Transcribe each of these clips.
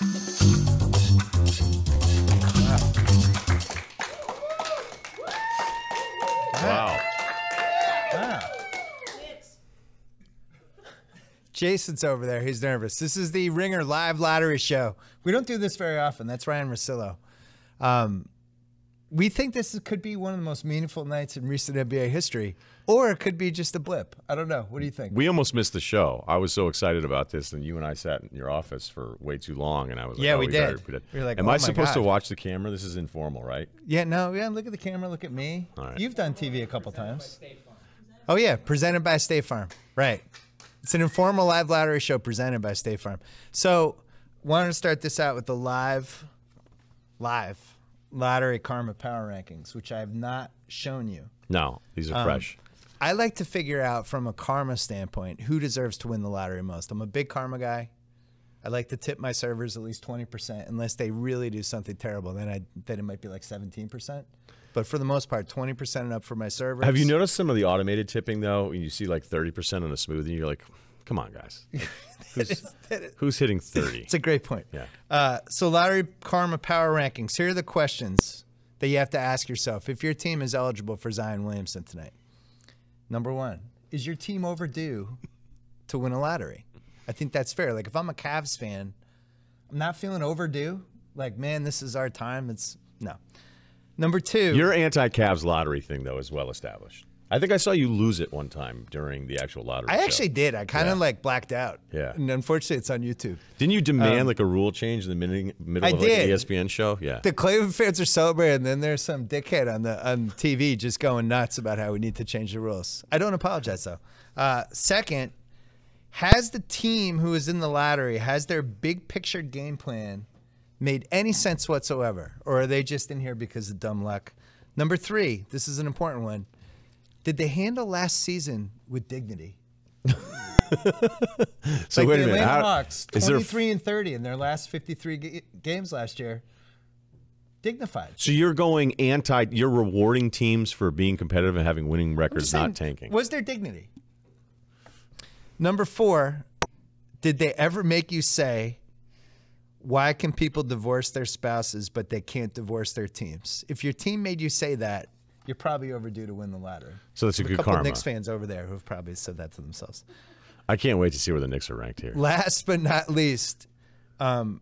Wow. Jason's over there. He's nervous. This is the Ringer Live Lottery Show. We don't do this very often. That's Ryen Russillo. Um, we think this could be one of the most meaningful nights in recent NBA history, or it could be just a blip. I don't know. What do you think? We almost missed the show. I was so excited about this, and you and I sat in your office for way too long, and I was like, Yeah, oh, we better- did. we did. We were like, Am oh I supposed to watch the camera? This is informal, right? yeah, no, yeah. Look at the camera. Look at me. Right. You've done TV a couple times. Oh yeah, presented by State Farm. Right. It's an informal live lottery show presented by State Farm. So, wanted to start this out with the live, live lottery karma power rankings, which I have not shown you. No, these are Um, fresh. I like to figure out from a karma standpoint who deserves to win the lottery most. I'm a big karma guy. I like to tip my servers at least 20% unless they really do something terrible. Then I then it might be like 17%. But for the most part, 20% and up for my servers. Have you noticed some of the automated tipping though? And you see like thirty percent on a smoothie, you're like, come on, guys, who's, who's hitting thirty? It's a great point. Yeah. Uh, so lottery karma power rankings. Here are the questions that you have to ask yourself if your team is eligible for Zion Williamson tonight. Number one, is your team overdue to win a lottery? I think that's fair. Like if I'm a Cavs fan, I'm not feeling overdue. Like man, this is our time. It's no. Number two, Your anti-Cavs lottery thing though is well established. I think I saw you lose it one time during the actual lottery. I show. actually did. I kind of Yeah. like blacked out. Yeah. And unfortunately, it's on YouTube. didn't you demand like a rule change in the middle, middle Um, I of like, did. ESPN show? Yeah. the Cleveland fans are celebrating, and then there's some dickhead on the on TV just going nuts about how we need to change the rules. I don't apologize though. Uh, second, has the team who is in the lottery has their big picture game plan made any sense whatsoever, or are they just in here because of dumb luck? Number three, this is an important one. Did they handle last season with dignity? so like wait the a minute. Atlanta how- Hawks, is there- 23 and 30 in their last 53 ga- games last year. Dignified. so you're going anti. You're rewarding teams for being competitive and having winning records, just not tanking. Was there dignity? Number four, did they ever make you say, why can people divorce their spouses, but they can't divorce their teams? If your team made you say that, you're probably overdue to win the lottery. So that's a good couple karma. Knicks fans over there who have probably said that to themselves. I can't wait to see where the Knicks are ranked here. Last but not least, um,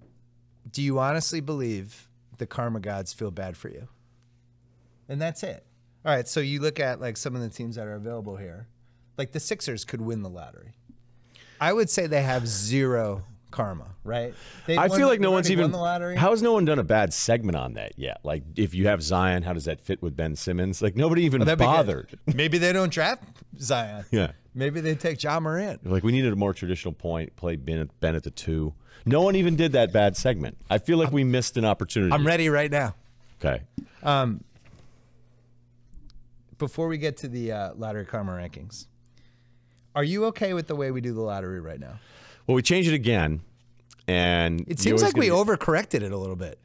do you honestly believe the karma gods feel bad for you? And that's it. All right, so you look at like some of the teams that are available here. Like the Sixers could win the lottery. I would say they have zero karma, right? They I won- feel like no one's even. won the lottery. How has no one done a bad segment on that yet? Like, if you have Zion, how does that fit with Ben Simmons? Like, nobody even That'd be good. bothered. Maybe they don't draft Zion. Yeah. Maybe they take Ja Morant. Like, we needed a more traditional point. Play Ben at, ben at the two. No one even did that bad segment. I feel like we missed an opportunity. I'm ready right now. Okay. Um, Before we get to the uh, lottery karma rankings, are you okay with the way we do the lottery right now? Well, we changed it again, and It seems like we get- overcorrected it a little bit.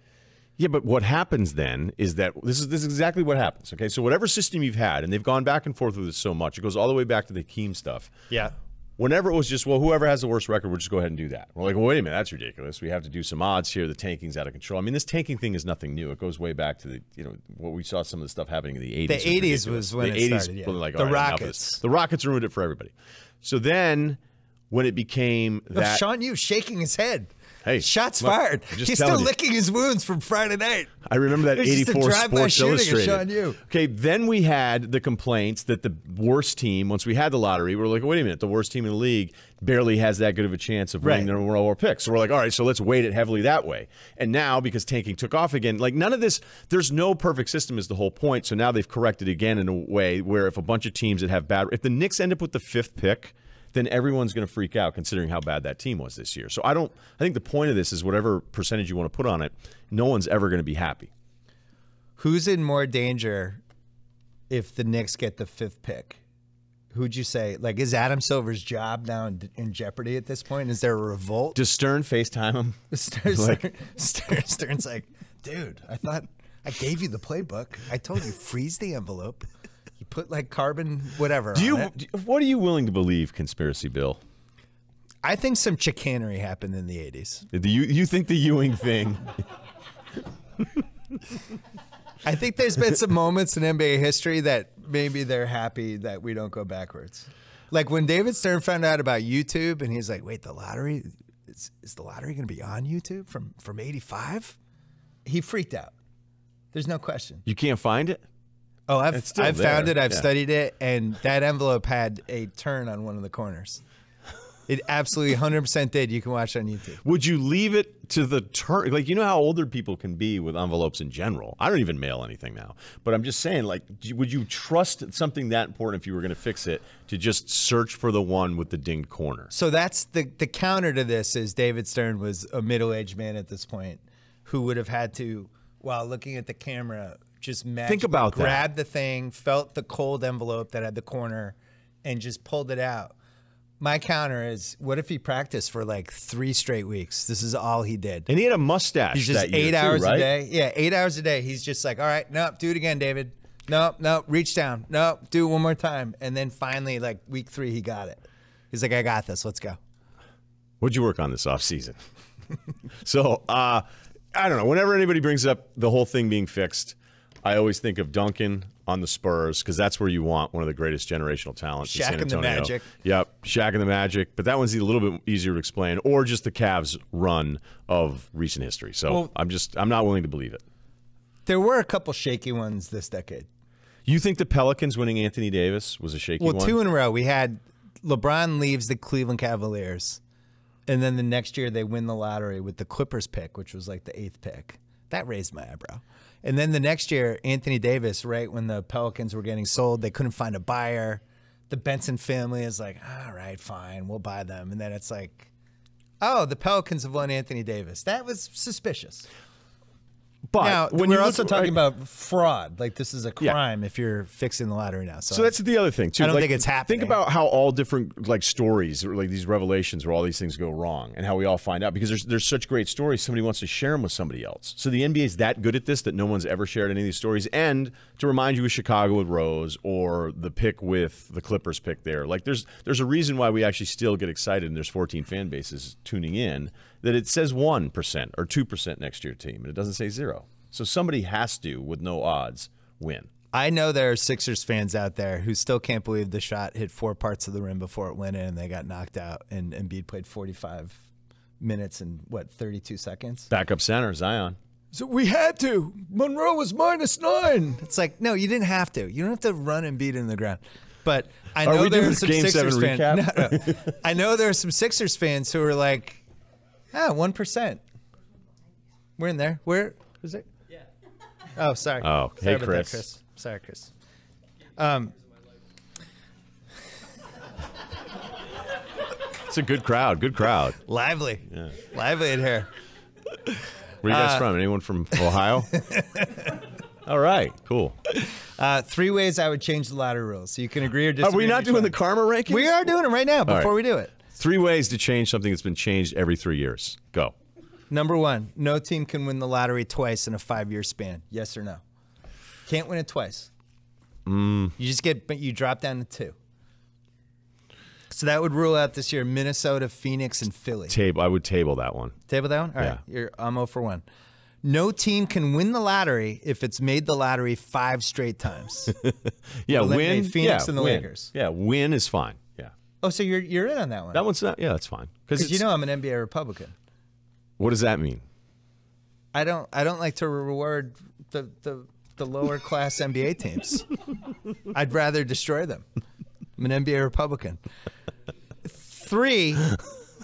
Yeah, but what happens then is that this is this is exactly what happens. Okay, so whatever system you've had, and they've gone back and forth with it so much, it goes all the way back to the Keem stuff. Yeah. Whenever it was just well, whoever has the worst record, we'll just go ahead and do that. We're like, well, wait a minute, that's ridiculous. We have to do some odds here. The tanking's out of control. I mean, this tanking thing is nothing new. It goes way back to the you know what we saw some of the stuff happening in the eighties. The 80s was when the it started, yeah. like The all right, enough of Rockets. The Rockets ruined it for everybody. So then, when it became that Sean Yu shaking his head. Hey, shots look, fired. He's still you. licking his wounds from Friday night. I remember that It was just a 84 drive-by Sports Illustrated. Sean Yu. Okay, then we had the complaints that the worst team, once we had the lottery, we are like, wait a minute, the worst team in the league barely has that good of a chance of winning Right. their World War picks. So we're like, all right, so let's weight it heavily that way. And now, because tanking took off again, like none of this, there's no perfect system is the whole point. So now they've corrected again in a way where if a bunch of teams that have bad, if the Knicks end up with the fifth pick, then everyone's going to freak out considering how bad that team was this year. So I don't, I think the point of this is whatever percentage you want to put on it, no one's ever going to be happy. Who's in more danger if the Knicks get the fifth pick? Who'd you say? Like, is Adam Silver's job now in, in jeopardy at this point? Is there a revolt? Does Stern FaceTime him? Stern, Like- Stern, Stern's like, dude, I thought I gave you the playbook. I told you freeze the envelope. You put like carbon, whatever. Do you? What are you willing to believe, conspiracy Bill? I think some chicanery happened in the 80s. Do you you think the Ewing thing? I think there's been some moments in NBA history that maybe they're happy that we don't go backwards. Like when David Stern found out about YouTube and he's like, wait, the lottery is, is the lottery going to be on YouTube from from 85? He freaked out. There's no question. You can't find it. Oh, I've, I've found it. I've yeah. studied it, and that envelope had a turn on one of the corners. It absolutely 100% did. You can watch it on YouTube. Would you leave it to the turn? Like you know how older people can be with envelopes in general. I don't even mail anything now. But I'm just saying, like, would you trust something that important if you were going to fix it to just search for the one with the dinged corner? So that's the the counter to this is David Stern was a middle aged man at this point who would have had to, while looking at the camera, just magically about that. grab the thing, felt the cold envelope that had the corner, and just pulled it out. My counter is: What if he practiced for like three straight weeks? This is all he did. And he had a mustache. He's just that year, eight too, hours right? a day. Yeah, eight hours a day. He's just like, all right, nope, do it again, David. No, no, reach down. No, do it one more time. And then finally, like week three, he got it. He's like, I got this. Let's go. What'd you work on this offseason? so, uh, I don't know. Whenever anybody brings up the whole thing being fixed, I always think of Duncan on the Spurs because that's where you want one of the greatest generational talents in Shaq San and the Magic. Yep, Shaq and the Magic. But that one's a little bit easier to explain, or just the Cavs' run of recent history. So Well- I'm just I'm not willing to believe it. There were a couple shaky ones this decade. You think the Pelicans winning Anthony Davis was a shaky one? Well, two in a row. We had LeBron leaves the Cleveland Cavaliers, and then the next year they win the lottery with the Clippers pick, which was like the eighth pick. That raised my eyebrow. And then the next year, Anthony Davis, right when the Pelicans were getting sold, they couldn't find a buyer. The Benson family is like, all right, fine, we'll buy them. And then it's like, oh, the Pelicans have won Anthony Davis. That was suspicious. But now, when we're look- also talking about fraud. Like this is a Yeah. crime if you're fixing the lottery now. So, So that's the other thing too. I don't Like, think it's happening. Think about how all different like stories, or like these revelations, where all these things go wrong, and how we all find out because there's there's such great stories. Somebody wants to share them with somebody else. So the NBA is that good at this that no one's ever shared any of these stories. And to remind you, with Chicago with Rose or the pick with the Clippers pick there, like there's there's a reason why we actually still get excited, and there's 14 fan bases tuning in that it says one percent or two percent next to your team, and it doesn't say zero. So somebody has to, with no odds, win. I know there are Sixers fans out there who still can't believe the shot hit four parts of the rim before it went in and they got knocked out. And Embiid played 45 minutes and what, 32 seconds? Backup center Zion. So we had to. Monroe was minus nine. It's like, no, you didn't have to. You don't have to run and beat in the ground. But I Are know we there are some Game Sixers fans. No, no. I know there are some Sixers fans who are like, ah, one percent. We're in there. Where is it? Yeah. Oh, sorry. Oh, sorry hey, about that, Chris. Chris. Sorry, Chris. Um, It's a good crowd. Good crowd. lively, Yeah. lively in here. Where you guys Uh, from? Anyone from Ohio? All right, cool. Uh, three ways I would change the lottery rules. So you can agree or disagree. Are disagree. we on not doing one. the karma rankings? We are doing it right now. Before right. we do it, Three ways to change something that's been changed every three years. Go. number one: no team can win the lottery twice in a five-year span. Yes or no? Can't win it twice. Mm. You just get, but you drop down to two. So that would rule out this year Minnesota, Phoenix, and Philly. Table. I would table that one. Table that one? All right. Yeah. You're I'm 0 for 1. No team can win the lottery if it's made the lottery five straight times. Yeah, win. Phoenix yeah, and the win. Lakers. Yeah, win is fine. Oh, so you're you're in on that one. that one's not. Yeah, that's fine. Because you know I'm an NBA Republican. what does that mean? I don't I don't like to reward the the, the lower class NBA teams. I'd rather destroy them. I'm an NBA Republican. Three,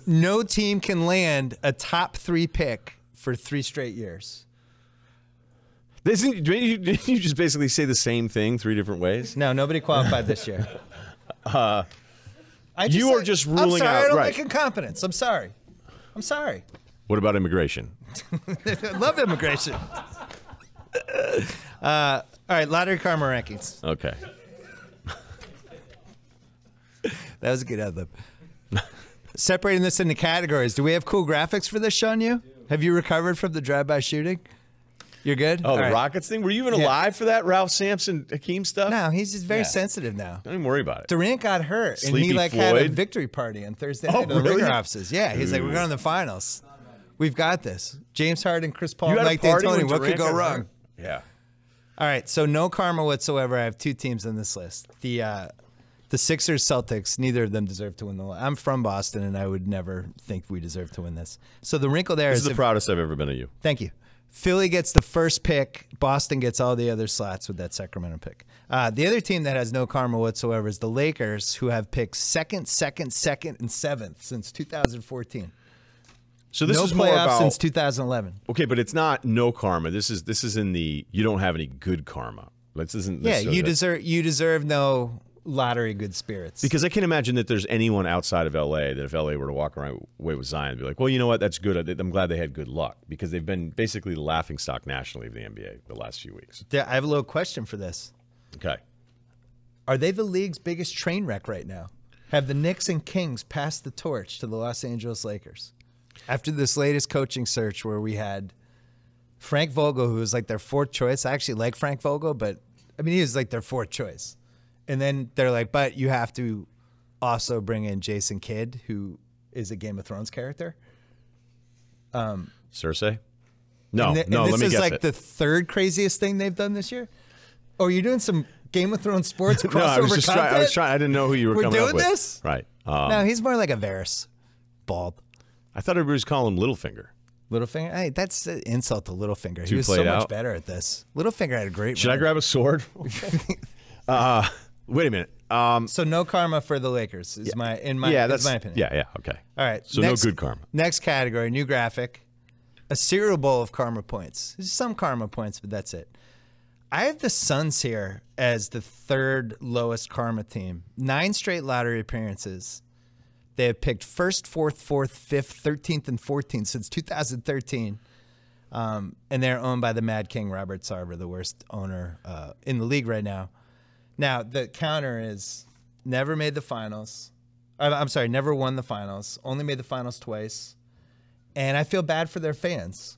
no team can land a top three pick for three straight years. Isn't, didn't you, didn't you just basically say the same thing three different ways? No, nobody qualified this year. Uh, I you are just ruling I'm sorry, out- I don't right. like incompetence. I'm sorry. I'm sorry. What about immigration? Love immigration. uh, all right, lottery karma rankings. Okay. That was a good ad lib. Separating this into categories. Do we have cool graphics for this, Sean? You have you recovered from the drive-by shooting? You're good. Oh, All the right. Rockets thing. Were you even Yeah. alive for that Ralph Sampson Hakeem stuff? No, he's just very Yeah. sensitive now. Don't even worry about it. Durant got hurt, and he Sleepy like had a victory party on Thursday Oh, night at the really? Ringer offices. Yeah, he's like, "We're going to the finals. We've got this." James Harden, Chris Paul, You had a Mike D'Antoni. What could go wrong? Yeah. All right, so no karma whatsoever. I have two teams on this list. The uh, the Sixers, Celtics. Neither of them deserve to win the. I'm from Boston, and I would never think we deserve to win this. So the wrinkle there This is, is the if- proudest I've ever been of you. Thank you. Philly gets the first pick. Boston gets all the other slots with that Sacramento pick. Uh, the other team that has no karma whatsoever is the Lakers, who have picked second, second, second, and seventh since 2014. So this no is more about since 2011. okay, but it's not no karma. This is this is in the you don't have any good karma. This isn't Yeah, you deserve you deserve no lottery good spirits. because I can't imagine that there's anyone outside of LA that if LA were to walk around away with Zion, be like, well, you know what, that's good. I'm glad they had good luck because they've been basically the laughing stock nationally of the NBA the last few weeks. I have a little question for this. Okay. Are they the league's biggest train wreck right now? Have the Knicks and Kings passed the torch to the Los Angeles Lakers? After this latest coaching search where we had Frank Vogel, who was like their fourth choice. I actually like Frank Vogel, but I mean, he was like their fourth choice. And then they're like, but you have to also bring in Jason Kidd, who is a Game of Thrones character. Cersei? No, and and no, this let me is guess like it. the third craziest thing they've done this year. Oh, you're doing some Game of Thrones sports crossover no, I was just trying. I was trying. I didn't know who you were We're coming up doing with. this? right? Um, No, he's more like a Varys, bald. I thought everybody was calling him Littlefinger. Littlefinger, hey, that's an insult to Littlefinger. He was so much out? better at this. Littlefinger had a great. Should I grab a sword? uh, wait a minute. Um, So no karma for the Lakers is my in my yeah, that's my opinion. Yeah, yeah, okay. All right. So next- no good karma. Next category, new graphic, a cereal bowl of karma points. There's some karma points, but that's it. I have the Suns here as the third lowest karma team. Nine straight lottery appearances. They have picked first, fourth, fourth, fifth, thirteenth, and fourteenth since 2013. Um, and they're owned by the Mad King Robert Sarver, the worst owner uh, in the league right now. Now the counter is never made the finals. I'm I'm sorry, never won the finals. Only made the finals twice, and I feel bad for their fans.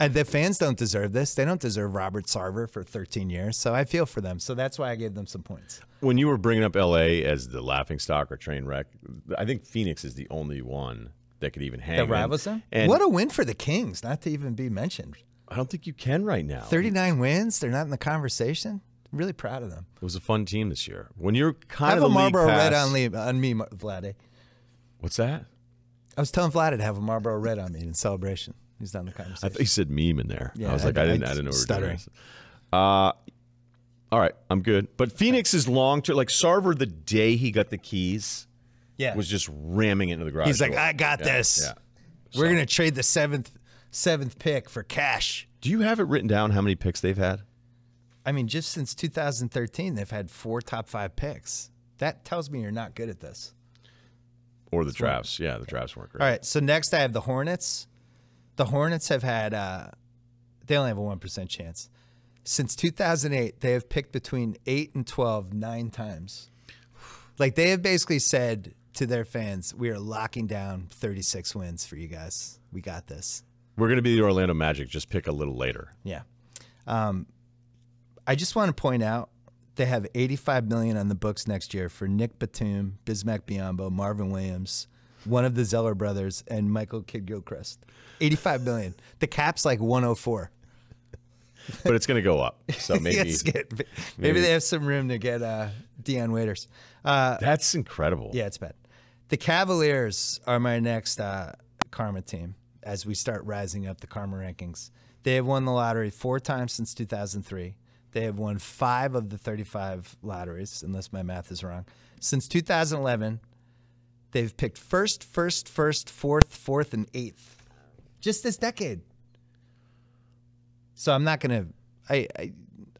And the fans don't deserve this. They don't deserve Robert Sarver for 13 years. So I feel for them. So that's why I gave them some points. When you were bringing up LA as the laughing stock or train wreck, I think Phoenix is the only one that could even hang. That rivals them. And what a win for the Kings, not to even be mentioned. I don't think you can right now. 39 wins. They're not in the conversation. Really proud of them. It was a fun team this year. When you're kind Have of a Marlboro Red on, me, on me, Vlade. What's that? I was telling Vlad to have a Marlboro Red on me in celebration. He's down the I conversation. thought you said meme in there. Yeah, I was I- like, I, I didn't, I, didn't know stuttering. Uh, all right, I'm good. But Phoenix is long term. Like Sarver, the day he got the keys, yeah. was just ramming it into the garage. He's like, door. I got Yeah, this. Yeah. We're gonna trade the seventh seventh pick for cash. Do you have it written down how many picks they've had? I mean, just since 2013, they've had four top five picks. That tells me you're not good at this. Or the drafts? Yeah, the drafts weren't great. All right. So next, I have the Hornets. The Hornets have had. Uh, they only have a one percent chance. Since 2008, they have picked between eight and 12 nine times. Like they have basically said to their fans, "We are locking down 36 wins for you guys. We got this." We're going to be the Orlando Magic. Just pick a little later. Yeah. Um, I just want to point out they have 85 million on the books next year for Nick Batum, Bismack Biyombo, Marvin Williams, one of the Zeller brothers, and Michael Kidd Gilchrist. 85 million. The cap's like 104. But it's going to go up. So maybe get- maybe, they have some room to get uh, Dion Waiters. Uh, that's incredible. yeah, it's bad. The Cavaliers are my next uh, karma team as we start rising up the karma rankings. They have won the lottery four times since 2003. They have won five of the 35 lotteries, unless my math is wrong. Since 2011, they've picked first, first, first, fourth, fourth, and eighth. Just this decade. So I'm not going to. I, I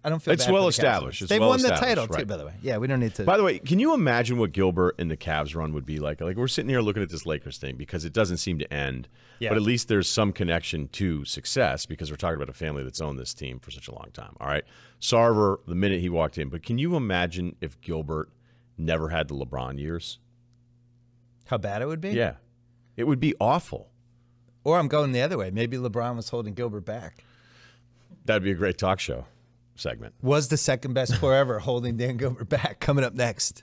I don't feel It's well established. It's They've well won the title too, by the way. Yeah, we don't need to. By the way, can you imagine what Gilbert and the Cavs run would be like? Like we're sitting here looking at this Lakers thing because it doesn't seem to end. Yeah. But at least there's some connection to success because we're talking about a family that's owned this team for such a long time. All right. Sarver, the minute he walked in, but can you imagine if Gilbert never had the LeBron years? How bad it would be? Yeah. It would be awful. Or I'm going the other way. Maybe LeBron was holding Gilbert back. That'd be a great talk show segment. Was the second best player ever, holding Dan Gilbert back. Coming up next.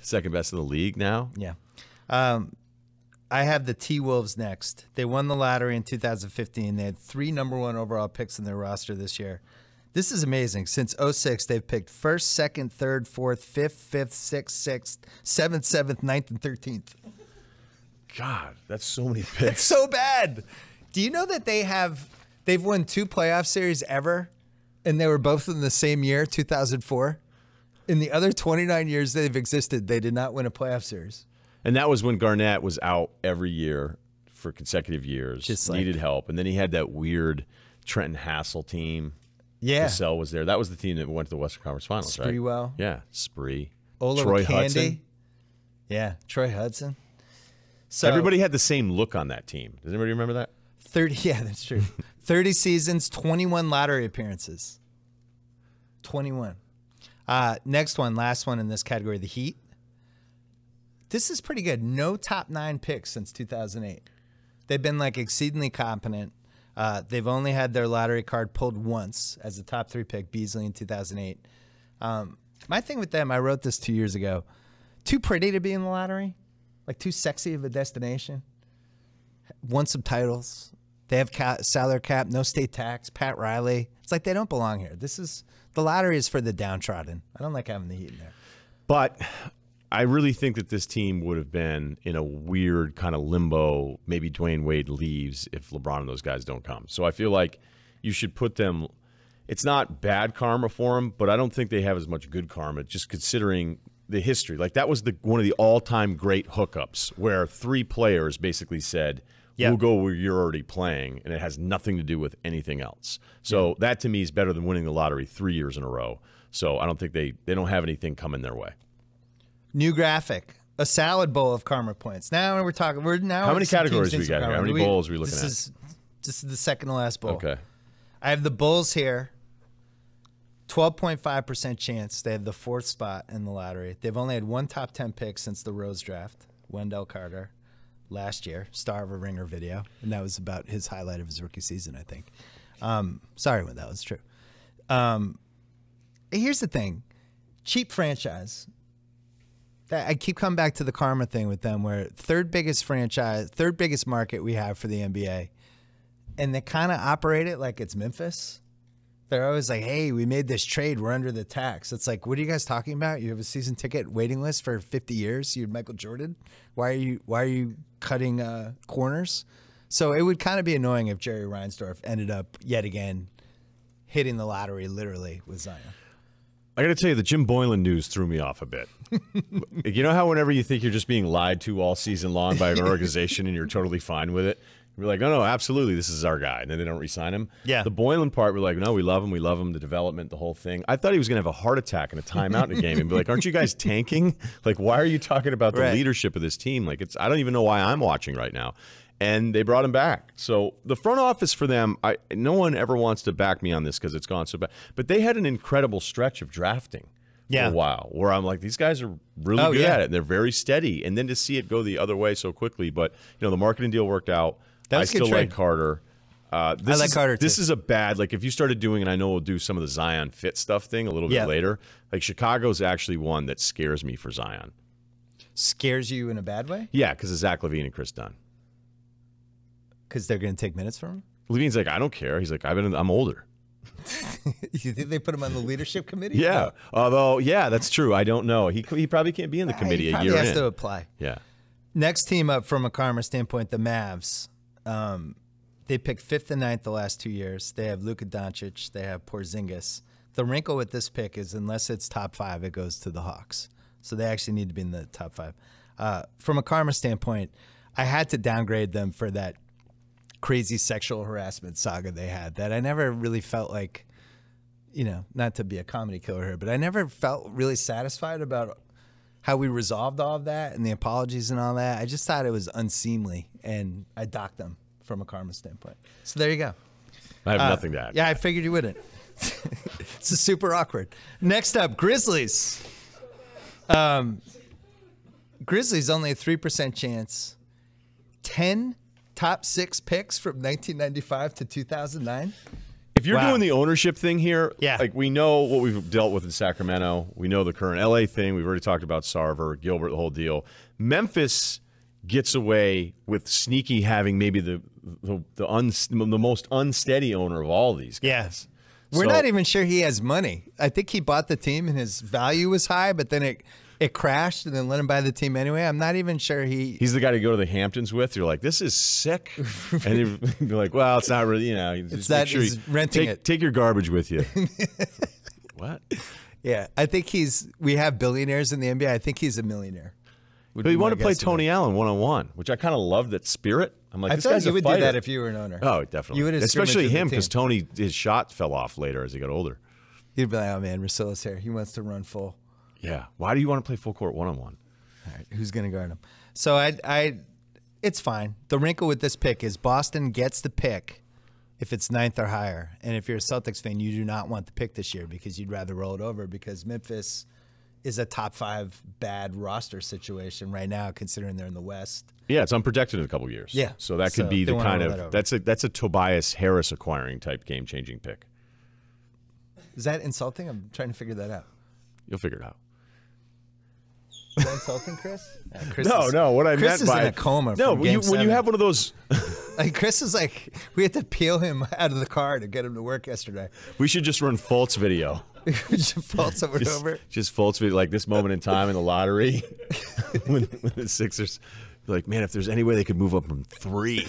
Second best in the league now. Yeah. Um, I have the T Wolves next. They won the lottery in 2015. They had three number one overall picks in their roster this year. This is amazing. Since 06, they've picked first, second, third, fourth, fifth, fifth, sixth, sixth, seventh, seventh, ninth, and 13th. God, that's so many picks. It's picks. so bad. Do you know that they have they've won two playoff series ever, and they were both in the same year, 2004. In the other 29 years they've existed, they did not win a playoff series. And that was when Garnett was out every year for consecutive years. Just like- needed help. And then he had that weird Trenton Hassell team. Yeah, Cassell was there. That was the team that went to the Western Conference Finals, right? Sprewell. Yeah, Spree. Ola Troy Candy. Hudson. Yeah, Troy Hudson. So Everybody had the same look on that team. Does anybody remember that? 30 yeah, that's true. 30 seasons, 21 lottery appearances. 21. Uh, next one, last one in this category, the Heat. This is pretty good. No top 9 picks since 2008. They've been like exceedingly competent. Uh, they've only had their lottery card pulled once as a top 3 pick, Beasley in 2008. Um, my thing with them, I wrote this 2 years ago. Too pretty to be in the lottery? Like too sexy of a destination? won some titles. They have ca- salary cap, no state tax. Pat Riley. It's like they don't belong here. This is the lottery is for the downtrodden. I don't like having the Heat in there. But I really think that this team would have been in a weird kind of limbo. Maybe Dwyane Wade leaves if LeBron and those guys don't come. So I feel like you should put them. It's not bad karma for them, but I don't think they have as much good karma. Just considering the history, like that was the one of the all-time great hookups where three players basically said. Yeah. We'll go where you're already playing, and it has nothing to do with anything else. So that to me is better than winning the lottery three years in a row. So I don't think they they don't have anything coming their way. New graphic. A salad bowl of karma points. Now we're talking. We're now. How many categories we got here? How many bowls are we looking this at? Is, this is the second to last bowl. Okay. I have the Bulls here. 12.5% chance they have the fourth spot in the lottery. They've only had one top 10 pick since the Rose draft, Wendell Carter, last year, star of a Ringer video. And that was about his highlight of his rookie season, I think. Um, sorry, that. it's true. Um, here's the thing cheap franchise. That- I keep coming back to the karma thing with them, where third biggest franchise, third biggest market we have for the NBA and they kind of operate it like it's Memphis. They're always like, "Hey, we made this trade. We're under the tax." It's like, what are you guys talking about? You have a season ticket waiting list for 50 years. You're Michael Jordan. Why are you Why are you cutting uh, corners? So it would kind of be annoying if Jerry Reinsdorf ended up yet again hitting the lottery, literally with Zion. I got to tell you, the Jim Boylan news threw me off a bit. you know how whenever you think you're just being lied to all season long by an organization and you're totally fine with it, you're like, oh no, absolutely, this is our guy, and then they don't re-sign him. Yeah. The Boylan part, we're like, no, we love him, we love him, the development, the whole thing. I thought he was gonna have a heart attack and a timeout in a game and be like, aren't you guys tanking? Like, why are you talking about the Right. leadership of this team? Like, it's I don't even know why I'm watching right now. And they brought him back. So the front office for them, I no one ever wants to back me on this because it's gone so bad. But they had an incredible stretch of drafting Yeah. for a while where I'm like, these guys are really Oh, good yeah. at it. And they're very steady. And then to see it go the other way so quickly, but you know, the marketing deal worked out. That I was a good still like. Carter. Uh, this like is, Carter, This is a bad like if you started doing, and I know we'll do some of the Zion fit stuff thing a little bit Yeah. later. Like Chicago's actually one that scares me for Zion. Scares you in a bad way Yeah, because of Zach LaVine and Kris Dunn. because they're going to take minutes from him. LaVine's like, I don't care. He's like, I've been, I'm older. you think they put him on the leadership committee? Yeah. Although, yeah, that's true. I don't know. He he probably can't be in the No. committee he a probably year has in. to apply. yeah. Next team up from a karma standpoint, the Mavs. Um, they picked fifth and ninth the last two years. They have Luka Doncic. They have Porzingis. The wrinkle with this pick is unless it's top five, it goes to the Hawks. So they actually need to be in the top five. Uh, from a karma standpoint, I had to downgrade them for that crazy sexual harassment saga they had. That I never really felt like, you know, not to be a comedy killer here, but I never felt really satisfied about how we resolved all of that and the apologies and all that. I just thought it was unseemly, and I docked them from a karma standpoint. So there you go. I have Uh, nothing to add. Yeah, I figured you wouldn't. it's a super awkward. Next up, Grizzlies. Um, Grizzlies only a three percent chance. Ten top six picks from 1995 to 2009 If you're Wow. doing the ownership thing here, Yeah. like we know what we've dealt with in Sacramento, we know the current LA thing. We've already talked about Sarver, Gilbert, the whole deal. Memphis gets away with sneaky having maybe the the the, uns, the most unsteady owner of all these guys. Yes. We're So- not even sure he has money. I think he bought the team and his value was high, but then it it crashed and then let him buy the team anyway. I'm not even sure he. He's the guy to go to the Hamptons with. You're like, this is sick, and you're like, well, it's not really, you know. It's that he's renting take, it. Take your garbage with you. what? Yeah, I think he's. We have billionaires in the NBA. I think he's a millionaire. Would But you want to play guess today. Tony Allen one on one, which I kind of love that spirit. I'm like, I this thought guy's you a would fighter. do that if you were an owner. Oh, definitely. You would have especially scrimmaged with him the because team. Tony his shot fell off later as he got older. You'd be like, oh man, Russillo's here. He wants to run full. Yeah. Why do you want to play full court one on one? All right, who's going to guard him? So I, I, it's fine. The wrinkle with this pick is Boston gets the pick if it's ninth or higher, and if you're a Celtics fan, you do not want the pick this year because you'd rather roll it over because Memphis is a top five bad roster situation right now, considering they're in the West. Yeah, it's unprotected in a couple years. Yeah. So that could So be the kind roll that of that's a that's a Tobias Harris acquiring type game changing pick. Is that insulting? I'm trying to figure that out. You'll figure it out. Is that insulting, Chris? Yeah, Chris No, is- no. What I Chris meant is by in a coma. no, from when you when you have one of those, like Chris is like we had to peel him out of the car to get him to work yesterday. we should just run Fultz video. Just falls over and Just, over. just Fultz video, like this moment in time in the lottery when, when the Sixers, like, man, if there's any way they could move up from three.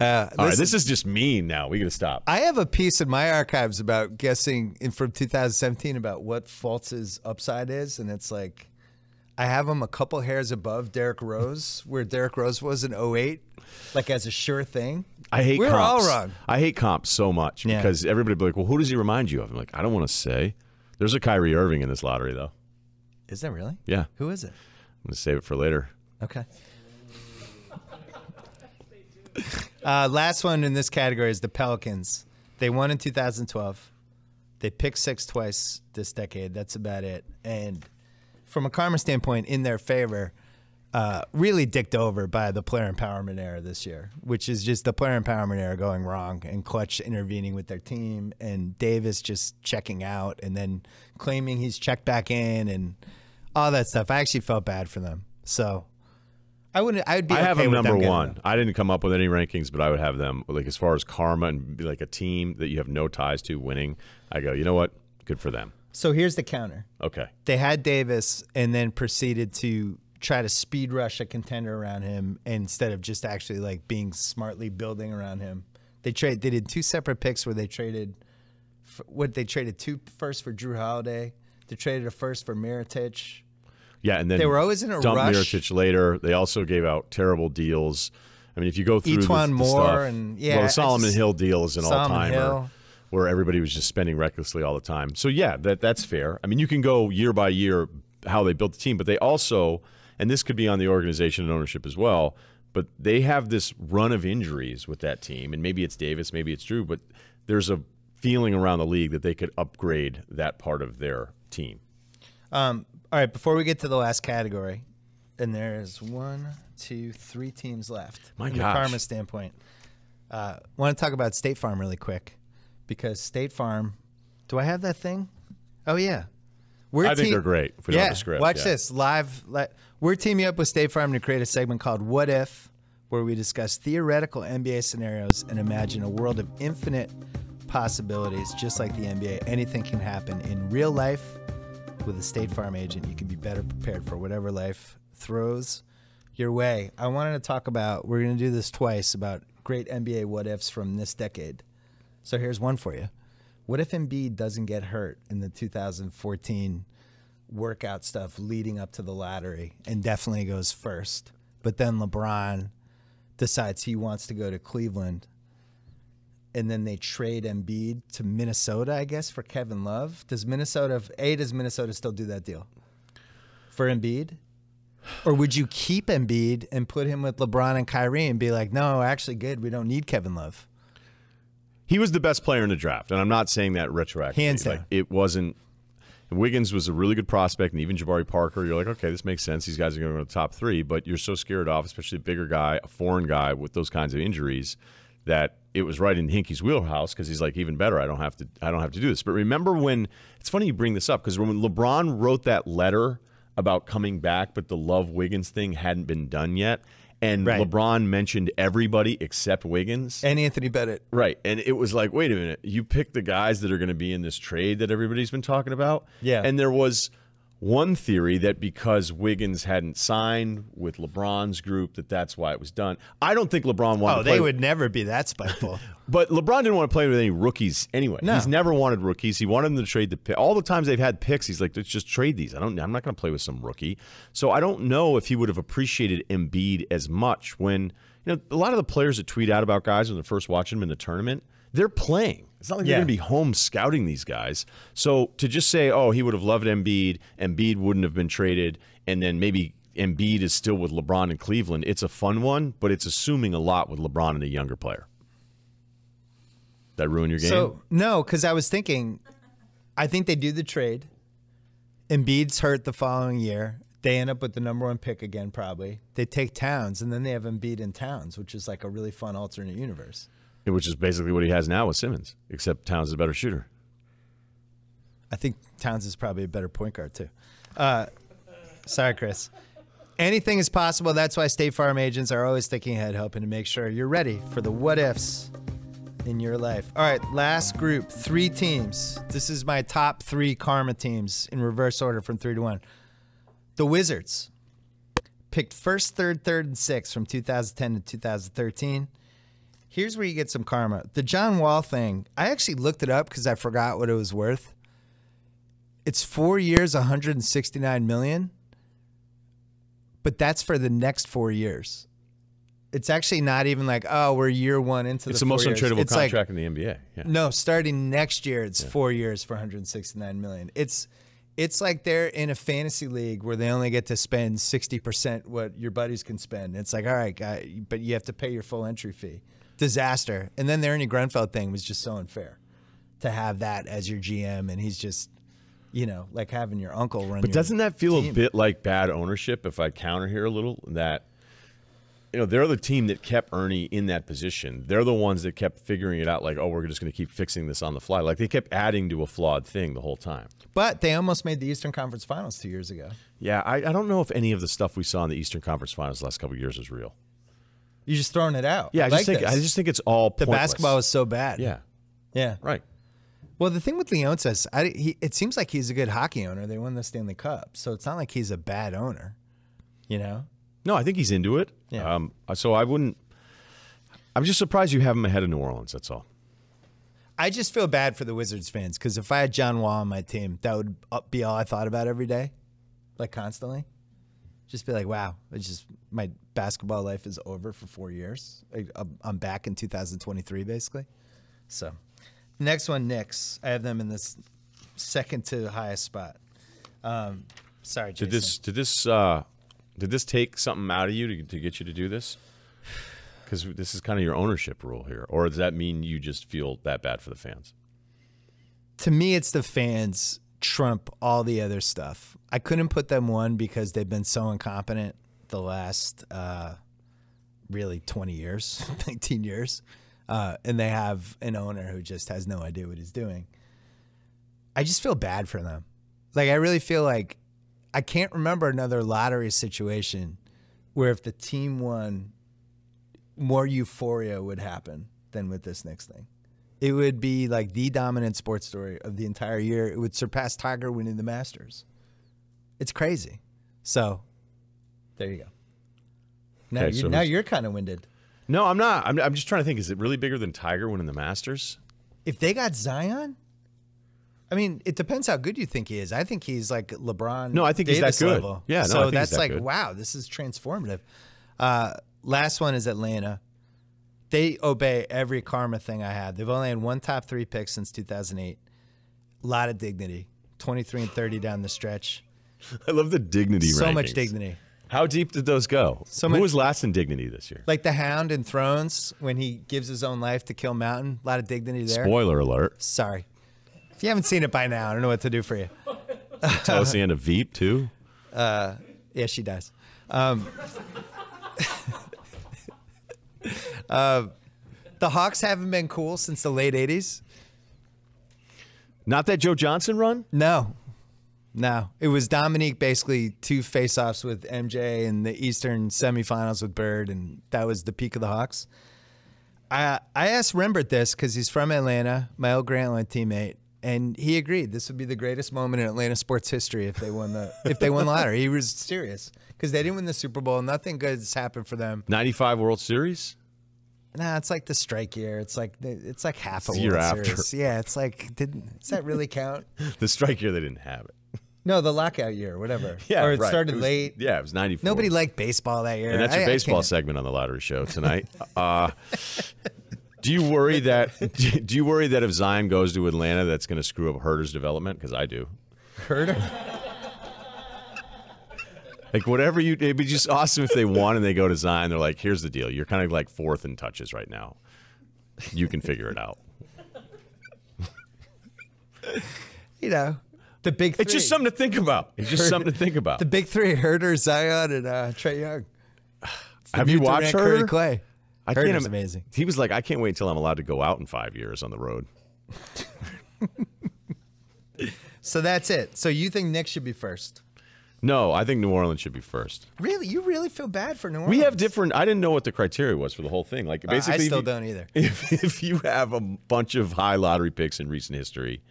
Uh, All right, listen, this is just mean. Now we got to stop. I have a piece in my archives about guessing in from 2017 about what Fultz's upside is, and it's like I have him a couple hairs above Derrick Rose, where Derrick Rose was in 08, like as a sure thing. I hate We're comps. all wrong. I hate comps so much Yeah. because everybody be like, well, who does he remind you of? I'm like, I don't want to say. There's a Kyrie Irving in this lottery, though. Is that really? Yeah. Who is it? I'm Who is it? going to save it for later. Okay. Uh, last one in this category is the Pelicans. They won in 2012. They picked six twice this decade. That's about it. And from a karma standpoint, in their favor, uh, really dicked over by the player empowerment era this year, which is just the player empowerment era going wrong and Klutch intervening with their team and Davis just checking out and then claiming he's checked back in and all that stuff. I actually felt bad for them. So I wouldn't. I would be. I have them number getting one. them. I didn't come up with any rankings, but I would have them like as far as karma and be like a team that you have no ties to winning. I go, you know what? Good for them. So here's the counter. Okay. They had Davis and then proceeded to try to speed rush a contender around him instead of just actually like being smartly building around him. They trade. They did two separate picks where they traded. What they traded two first for Jrue Holiday. They traded a first for Mirotic. Yeah, and then They were always in a dump rush. Mirotic later. They also gave out terrible deals. I mean, if you go through the, E'Twaun the Moore stuff, and- yeah, well, the Solomon Hill deal is an all-timer Hill. Where everybody was just spending recklessly all the time. So yeah, that that's fair. I mean, you can go year by year how they built the team, but they also, and this could be on the organization and ownership as well. But they have this run of injuries with that team, and maybe it's Davis, maybe it's Jrue, but there's a feeling around the league that they could upgrade that part of their team. Um, all right, before we get to the last category, and there's one, two, three teams left. My from gosh. the karma standpoint, uh, want to talk about State Farm really quick because State Farm. Do I have that thing? Oh yeah, we're I think they're great if we don't yeah, have a script, watch yeah. this live. Li- we're teaming up with State Farm to create a segment called "What If," where we discuss theoretical NBA scenarios and imagine a world of infinite possibilities, just like the NBA. Anything can happen in real life with a State Farm agent, you can be better prepared for whatever life throws your way. I wanted to talk about, we're going to do this twice, about great NBA what ifs from this decade. So here's one for you. What if Embiid doesn't get hurt in the 2014 workout stuff leading up to the lottery and definitely goes first? But then LeBron decides he wants to go to Cleveland and then they trade Embiid to Minnesota, I guess, for Kevin Love. Does Minnesota A does Minnesota still do that deal for Embiid? Or would you keep Embiid and put him with LeBron and Kyrie and be like, no, actually, good. We don't need Kevin Love. He was the best player in the draft, and I'm not saying that retroactively. Hands Like, down. it wasn't. Wiggins was a really good prospect, and even Jabari Parker. You're like, okay, this makes sense. These guys are going to go to the top three, but you're so scared off, especially a bigger guy, a foreign guy with those kinds of injuries, that it was right in Hinkie's wheelhouse because he's like, even better, I don't have to, I don't have to do this. But remember when it's funny you bring this up because when LeBron wrote that letter about coming back, but the Love Wiggins thing hadn't been done yet, and Right. LeBron mentioned everybody except Wiggins. And Anthony Bennett. Right. And it was like, wait a minute, you picked the guys that are going to be in this trade that everybody's been talking about. Yeah. And there was one theory that because Wiggins hadn't signed with LeBron's group, that that's why it was done. I don't think LeBron wanted Oh, to play they would never be that spiteful. but LeBron didn't want to play with any rookies anyway. No. He's never wanted rookies. He wanted them to trade the pick. All the times they've had picks, he's like, let's just trade these. I don't. I'm not going to play with some rookie. So I don't know if he would have appreciated Embiid as much when you know a lot of the players that tweet out about guys when they're first watching them in the tournament, they're playing. It's not like Yeah. they're going to be home scouting these guys. So to just say, oh, he would have loved Embiid, Embiid wouldn't have been traded, and then maybe Embiid is still with LeBron in Cleveland. It's a fun one, but it's assuming a lot with LeBron and a younger player. That ruin your game? So no, because I was thinking, I think they do the trade. Embiid's hurt the following year. They end up with the number one pick again, probably. They take Towns, and then they have Embiid in Towns, which is like a really fun alternate universe. Which is basically what he has now with Simmons, except Towns is a better shooter. I think Towns is probably a better point guard too. Uh, sorry, Chris. Anything is possible. That's why State Farm agents are always thinking ahead, helping to make sure you're ready for the what ifs in your life. All right, last group, three teams. This is my top three karma teams in reverse order from three to one. The Wizards picked first, third, third, and sixth from 2010 to 2013. Here's where you get some karma. The John Wall thing, I actually looked it up because I forgot what it was worth. It's four years, 169 million, but that's for the next four years. It's actually not even like, oh, we're year one into It's the the most years. untradeable It's like, contract in the NBA. Yeah. no, starting next year, it's four years for 169 million. It's it's like they're in a fantasy league where they only get to spend 60% what your buddies can spend. It's like, all right, guy, but you have to pay your full entry fee. Disaster. And then the Ernie Grunfeld thing was just so unfair to have that as your GM, and he's just, you know, like having your uncle run. But doesn't that feel a bit like bad ownership if I counter here a little? That, you know, they're the team that kept Ernie in that position. They're the ones that kept figuring it out like, oh, we're just going to keep fixing this on the fly. Like they kept adding to a flawed thing the whole time. But they almost made the Eastern Conference Finals two years ago. Yeah, I, I don't know if any of the stuff we saw in the Eastern Conference Finals the last couple of years is real. You're just throwing it out. Yeah, I like just think this. I just think it's all the pointless. basketball was so bad. Yeah, Yeah. right. Well, the thing with Leonsis, I, he, it seems like he's a good hockey owner. They won the Stanley Cup, so it's not like he's a bad owner. You know, No, I think he's into it. Yeah. Um, so I wouldn't. I'm just surprised you have him ahead of New Orleans. That's all. I just feel bad for the Wizards fans because if I had John Wall on my team, that would uh, be all I thought about every day, like constantly. Just be like, wow, it's just my basketball life is over for four years. I, I'm- back in 2023, basically. So, next one, Knicks. I have them in this second to highest spot. Um, sorry, Jason. Did this? Did this? Uh, did this take something out of you to, to get you to do this? Because this is kind of your ownership rule here, or does that mean you just feel that bad for the fans? to me, it's the fans trump all the other stuff. I couldn't put them one because they've been so incompetent the last uh, really 20 years, 19 years. Uh, and they have an owner who just has no idea what he's doing. I just feel bad for them. Like, I really feel like I can't remember another lottery situation where if the team won, more euphoria would happen than with this next thing it would be like the dominant sports story of the entire year. It would surpass Tiger winning the Masters. It's crazy. So, there you go. Now, Okay, you, so now you're kind of winded. No, I'm not. I'm, I'm just trying to think. Is it really bigger than Tiger winning the Masters? If they got Zion, I mean, it depends how good you think he is. I think he's like LeBron. No, I think he's that good. Level. Yeah, no, I so that's that like, good. wow, this is transformative. Uh, last one is Atlanta. They obey every karma thing I had. They've only had one top three pick since 2008. A lot of dignity. 23 and 30 down the stretch. I love the dignity. So much dignity. How deep did those go? So Who much- was last in dignity this year? Like the Hound in Thrones when he gives his own life to kill Mountain. A lot of dignity there. Spoiler alert. Sorry. If you haven't seen it by now, I don't know what to do for you. Tell us the end of Veep too. Uh, Yeah, she does. Um, uh, the Hawks haven't been cool since the late '80s. Not that Joe Johnson run. No, no. It was Dominique basically two face-offs with MJ in the Eastern semifinals with Bird, and that was the peak of the Hawks. I I asked Rembert this because he's from Atlanta, my old Grantland teammate, and he agreed this would be the greatest moment in Atlanta sports history if they won the if they won the lottery. He was serious because they didn't win the Super Bowl. Nothing good has happened for them. 95 World Series. Nah, it's like the strike year. It's like it's like half a year World after. Series. Yeah, it's like didn't does that really count? The strike year, they didn't have it. No, the lockout year, whatever. Yeah, or it right. started was- late. Yeah, it was 94. Nobody liked baseball that year. And that's your I- I baseball can't- segment on the lottery show tonight. Uh, do you worry that do you worry that if Zion goes to Atlanta, that's going to screw up Huerter's development? Because I do. Huerter? Like whatever you, it'd be just awesome if they won and they go to Zion. They're like, here's the deal: you're kind of like fourth in touches right now. You can figure it out. You know, the big. Three. It's just something to think about. It's just something to think about. The big three: Huerter, Zion, and uh, Trae Young. Have you watched Huerter? Clay? I Huerter's can't im- amazing. He was like, I can't wait until I'm allowed to go out in five years on the road. So that's it. So you think Nick should be first? No, I think New Orleans should be first. Really? You really feel bad for New Orleans? We have different. I didn't know what the criteria was for the whole thing. Like Uh, I basically, if still you- don't either. If, if you have a bunch of high lottery picks in recent history,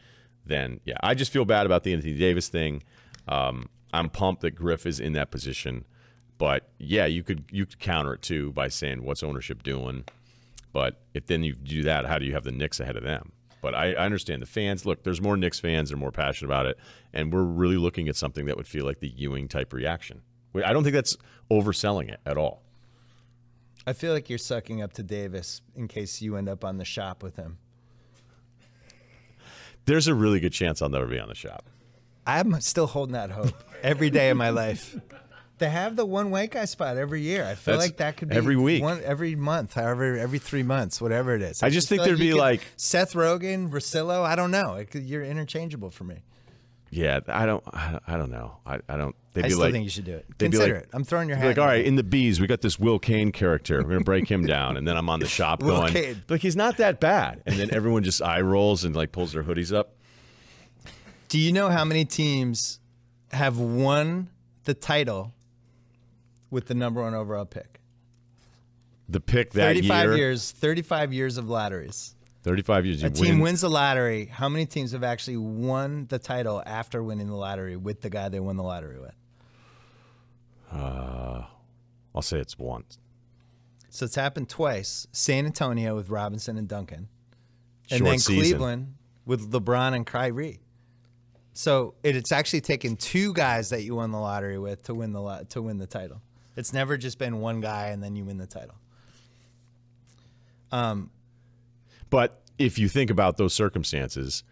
then yeah, I just feel bad about the Anthony Davis thing. Um, I'm pumped that Griff is in that position, but yeah, you could you could counter it too by saying what's ownership doing. But if then you do that, how do you have the Knicks ahead of them? But I, I understand the fans. Look, there's more Knicks fans. They're more passionate about it, and we're really looking at something that would feel like the Ewing type reaction. I don't think that's overselling it at all. I feel like you're sucking up to Davis in case you end up on the shop with him. There's a really good chance I'll never be on the shop. I'm still holding that hope every day of my life. They have the one white guy spot every year. I feel That's like that could be every week. one every month, however, every three months, whatever it is. I just think there'd you be like- Seth Rogen, Russillo. I don't know. It you're interchangeable for me. Yeah, I don't. I I don't know. I, I don't. They'd I be still like, think you should do it. Consider like- it. I'm throwing your hat. like, all right, in the bees, we got this Will Cain character. We're gonna break him down, and then I'm on the shop Will going, Cain. like he's not that bad, and then everyone just eye rolls and like pulls their hoodies up. Do you know how many teams have won the title with the number one overall pick? The pick that 35 year, years, 35 years of lotteries. 35 years. You A team win. wins the lottery. How many teams have actually won the title after winning the lottery with the guy they won the lottery with? Uh, I'll say it's once. So it's happened twice. San Antonio with Robinson and Duncan, and Short then season. Cleveland with LeBron and Kyrie. So it, it's actually taken two guys that you won the lottery with to win the to win the title. It's never just been one guy and then you win the title. Um, but if you think about those circumstances,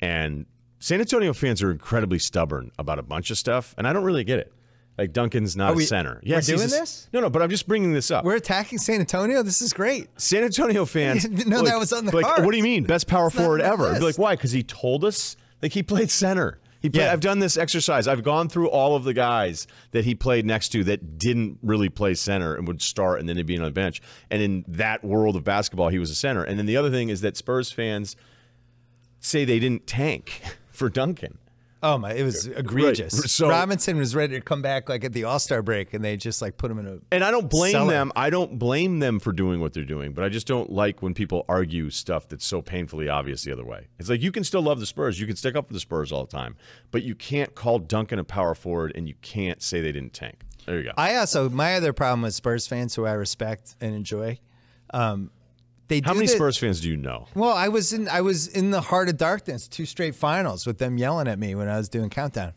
and San Antonio fans are incredibly stubborn about a bunch of stuff, and I don't really get it. Like Duncan's not we- a center. Yes, we're doing a this? No, no, but I'm just bringing this up. We're attacking San Antonio. This is great. San Antonio fans. didn't know that was on the like. What do you mean, best power It's forward ever? Be like, why? Because he told us. Like he played center. He played, Yeah. I've done this exercise. I've gone through all of the guys that he played next to that didn't really play center and would start and then they'd be on the bench. And in that world of basketball, he was a center. And then the other thing is that Spurs fans say they didn't tank for Duncan. Oh my! It was egregious. So- Robinson was ready to come back like at the All Star break, and they just like put him in a. And I don't blame Sell it. them. I don't blame them for doing what they're doing, but I just don't like when people argue stuff that's so painfully obvious the other way. It's like you can still love the Spurs, you can stick up for the Spurs all the time, but you can't call Duncan a power forward and you can't say they didn't tank. There you go. I also my other problem with Spurs fans who I respect and enjoy. Um, they How many the- Spurs fans do you know? Well, I was in I was in the heart of darkness, two straight finals with them yelling at me when I was doing countdown.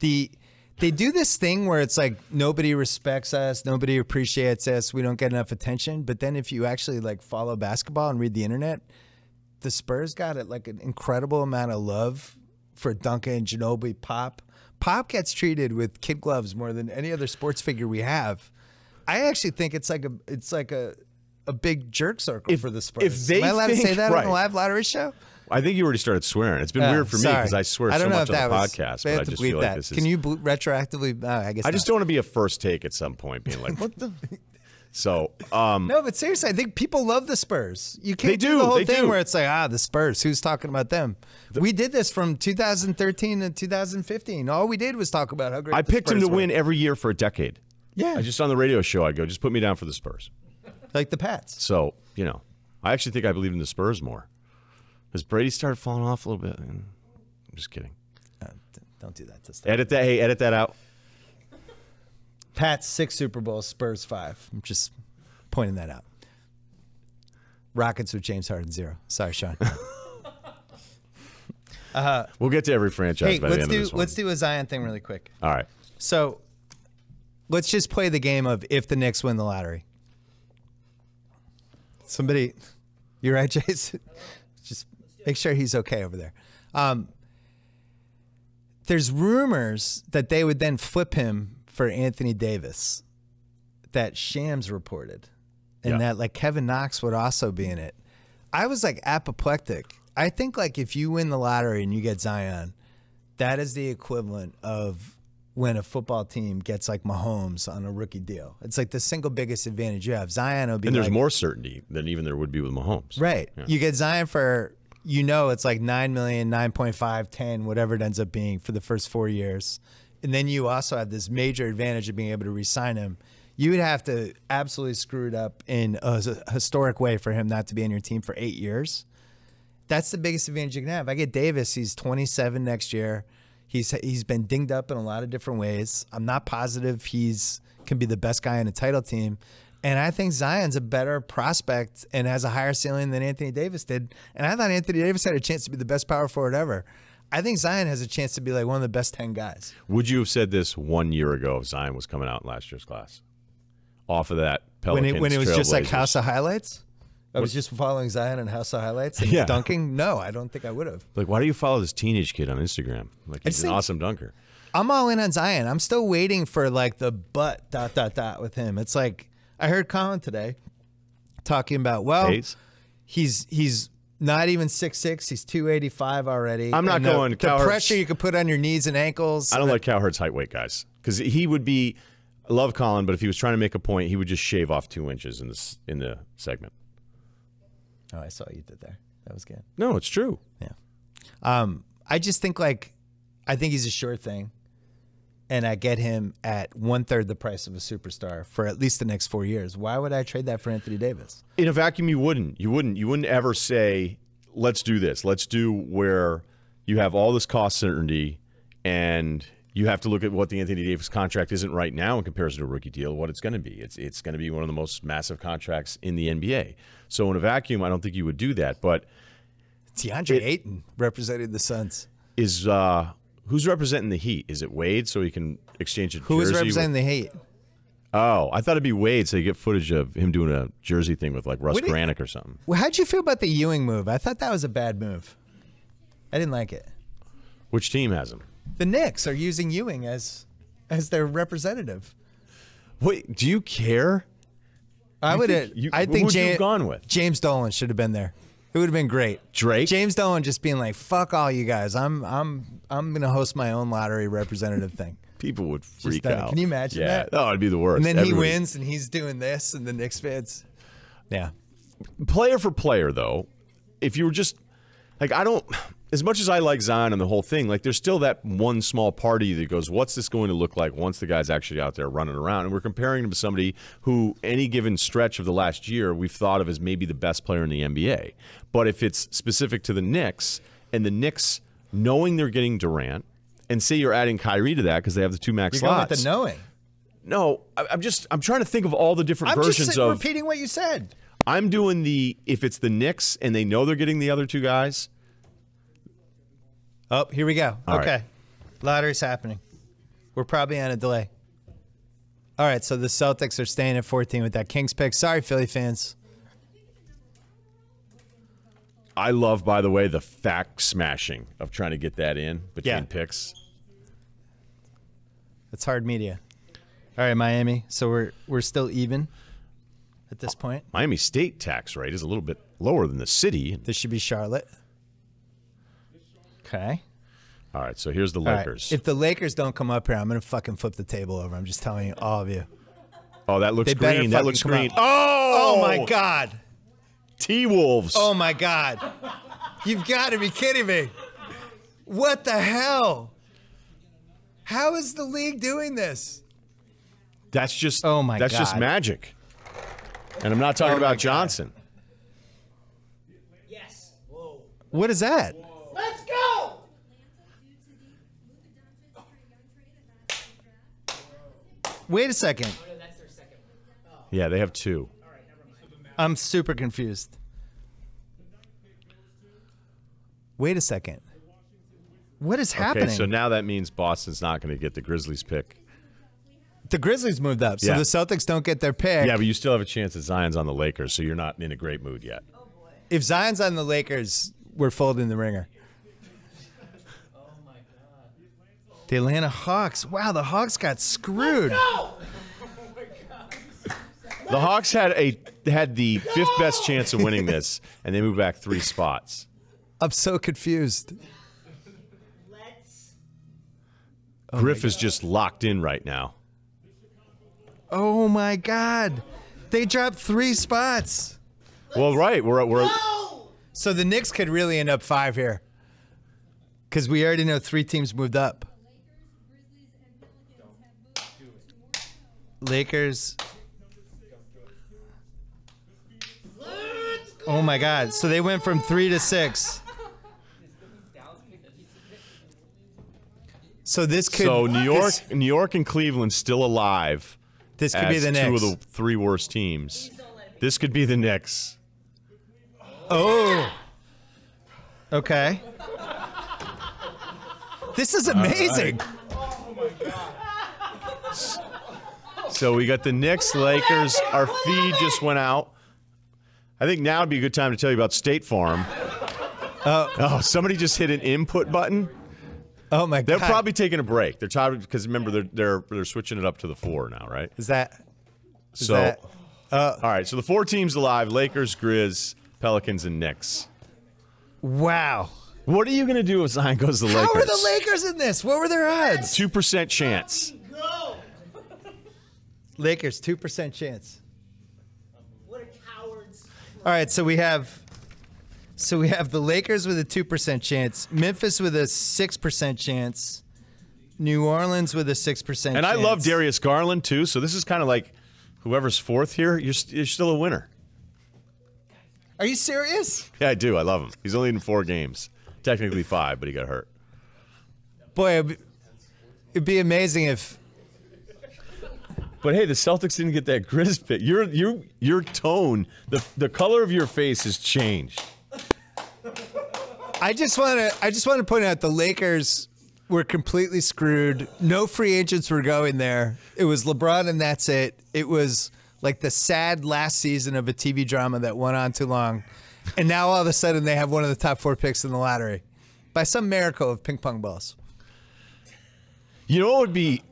The they do this thing where it's like nobody respects us, nobody appreciates us, we don't get enough attention. But then if you actually like follow basketball and read the internet, the Spurs got it like an incredible amount of love for Duncan, and Ginobili, Pop. Pop gets treated with kid gloves more than any other sports figure we have. I actually think it's like a it's like a a big jerk circle If- for the Spurs. if they Am I allowed to say think- that on right. the live lottery show? I think you already started swearing. It's been Oh, weird for me because I swear I don't so know much if that on the was, podcast, but I just bleep feel like that. this is. Can you ble- retroactively? Oh, I guess I just don't want to be a first take at some point, being like, "What the?" So, um, No, but seriously, I think people love the Spurs. You can't They do, the whole they thing do. where it's like, ah, the Spurs. Who's talking about them? we did this from 2013 to 2015. All we did was talk about how great I the picked him Spurs to were. win every year for a decade. Yeah, I just on the radio show, I go, just put me down for the Spurs. Like the Pats. So, you know, I actually think I believe in the Spurs more. Has Brady started falling off a little bit? I'm just kidding. Uh, don't do that to. Edit that. Hey, edit that out. Pats six Super Bowls, Spurs five. I'm just pointing that out. Rockets with James Harden zero. Sorry, Sean. We'll get to every franchise hey, by the let's end do of this one. let's do a Zion thing really quick. All right. So let's just play the game of if the Knicks win the lottery. Somebody, you're right, Jason. Just make sure he's okay over there. Um, there's rumors that they would then flip him for Anthony Davis that Shams reported, and Yeah. that like Kevin Knox would also be in it. I was like apoplectic. I think like if you win the lottery and you get Zion, that is the equivalent of when a football team gets like Mahomes on a rookie deal. It's like the single biggest advantage you have. Zion will be And there's like- more certainty than even there would be with Mahomes. Right. Yeah. You get Zion for you know it's like 9 million, 9.5, 10, whatever it ends up being for the first 4 years. And then you also have this major advantage of being able to re-sign him. You would have to absolutely screw it up in a historic way for him not to be on your team for 8 years. That's the biggest advantage you can have. I get Davis, he's 27 next year. He's he's been dinged up in a lot of different ways. I'm not positive he's can be the best guy in a title team. And I think Zion's a better prospect and has a higher ceiling than Anthony Davis did. And I thought Anthony Davis had a chance to be the best power forward ever. I think Zion has a chance to be like one of the best 10 guys. Would you have said this one year ago if Zion was coming out in last year's class? Off of that When Pelicans it, when it was just like. House of Highlights? I was just following Zion and House of Highlights and Yeah. dunking? No, I don't think I would have. Like, why do you follow this teenage kid on Instagram? Like, he's an awesome dunker. I'm all in on Zion. I'm still waiting for like the butt dot dot dot with him. It's like I heard Colin today talking about well Hayes? he's he's not even six six. He's two eighty five already. I'm not And the- going the Cowherd's- pressure you could put on your knees and ankles. I don't like Cowherd's height weight guys because he would be. I love Colin, but if he was trying to make a point, he would just shave off two inches in this in the segment. Oh, I saw what you did there. That was good. No, it's true. Yeah. Um, I just think like I think he's a sure thing. And I get him at one third the price of a superstar for at least the next four years. Why would I trade that for Anthony Davis? In a vacuum, you wouldn't. You wouldn't. You wouldn't ever say, "Let's do this. Let's do where you have all this cost certainty, and you have to look at what the Anthony Davis contract isn't right now in comparison to a rookie deal. What it's going to be. It's it's going to be one of the most massive contracts in the NBA. So in a vacuum, I don't think you would do that. But DeAndre Ayton represented the Suns. is uh, who's representing the Heat? Is it Wade so he can exchange a Who is representing with- the Heat? oh, I thought it'd be Wade, so you get footage of him doing a jersey thing with like Russ What do you- Granik or something. Well, how'd you feel about the Ewing move? I thought that was a bad move. I didn't like it. Which team has him? The Knicks are using Ewing as as their representative. Wait, do you care? I would have. think- you- I think would you have James, gone with? James Dolan should have been there. It would have been great. Drake? James Dolan just being like, "Fuck all you guys. I'm I'm I'm gonna host my own lottery representative thing." People would freak out. Can you imagine yeah. that? Oh, it'd be the worst. And then he wins, and he's doing this, and the Knicks fans. Yeah. Player for player, though, if you were just like, I don't. As much as I like Zion and the whole thing, like there's still that one small party that goes, "What's this going to look like once the guy's actually out there running around?" And we're comparing him to somebody who, any given stretch of the last year, we've thought of as maybe the best player in the NBA. But if it's specific to the Knicks and the Knicks knowing they're getting Durant, and say you're adding Kyrie to that because they have the two max You're slots. the knowing. No, I- I'm just I'm trying to think of all the different I'm versions just of. repeating what you said. I'm doing the if it's the Knicks and they know they're getting the other two guys. Oh, here we go. All right. okay. Lottery's happening. We're probably on a delay. All right, so the Celtics are staying at 14 with that Kings pick. Sorry, Philly fans. I love, by the way, the fact smashing of trying to get that in between Yeah. picks. It's hard media. All right, Miami. So we're we're still even at this point. Miami State tax rate is a little bit lower than the city. This should be Charlotte. Okay. All right, so here's the All right. Lakers. If the Lakers don't come up here, I'm gonna fucking flip the table over. I'm just telling you, all of you. Oh, that looks They better green. That fucking looks come green. out. Oh, Oh my god. T Wolves. Oh my god. You've got to be kidding me. What the hell? How is the league doing this? That's just Oh my That's just God. magic. And I'm not talking Oh my about God. Johnson. Yes. Whoa. What is that? Let's go. Wait a second. Oh, that's their second one. Oh. Yeah, they have two. I'm super confused. Wait a second. What is happening? Okay, so now that means Boston's not going to get the Grizzlies pick. the Grizzlies moved up, so Yeah. the Celtics don't get their pick. Yeah, but you still have a chance that Zion's on the Lakers, so you're not in a great mood yet. Oh, if Zion's on the Lakers, we're folding the ringer. Oh my god. The Atlanta Hawks. Wow, the Hawks got screwed. Go. Oh the Hawks had a had the fifth best chance of winning this, and they moved back three spots. I'm so confused. Let's. Oh Griff is just locked in right now. Oh my God. They dropped three spots. Well, right, we're we're Go. So the Knicks could really end up five here. Because we already know three teams moved up. Lakers. Oh my God. So they went from three to six. So this could. so New York, This, New York, and Cleveland still alive. this could be the two of the three worst teams. This could be the Knicks. Oh. Okay. This is amazing. So we got the Knicks, Lakers. Our feed just went out. I think now would be a good time to tell you about State Farm. oh, somebody just hit an input button. Oh my god. They're probably taking a break. They're tired because remember they're they're they're switching it up to the four now, right? Is that. Is so that. Uh, all right, so the four teams alive: Lakers, Grizz, Pelicans, and Knicks. wow. What are you gonna do if Zion goes to the How Lakers? are the Lakers in this? What were their odds? Two percent chance. Go. Lakers, 2% chance. What a cowards. All right, so we have so we have the Lakers with a 2% chance, Memphis with a 6% chance, New Orleans with a 6% And I love Darius Garland too. So this is kind of like whoever's fourth here. You're st- you're still a winner. Are you serious? Yeah, I do. I love him. He's only in four games. Technically five, but he got hurt. Boy, it'd be amazing if But hey, the Celtics didn't get that Grizz pick. Your your your tone, the the color of your face has changed. I just want to I just want to point out the Lakers were completely screwed. No free agents were going there. It was LeBron and that's it. It was like the sad last season of a TV drama that went on too long. And now all of a sudden they have one of the top 4 picks in the lottery by some miracle of ping pong balls. You know what would be?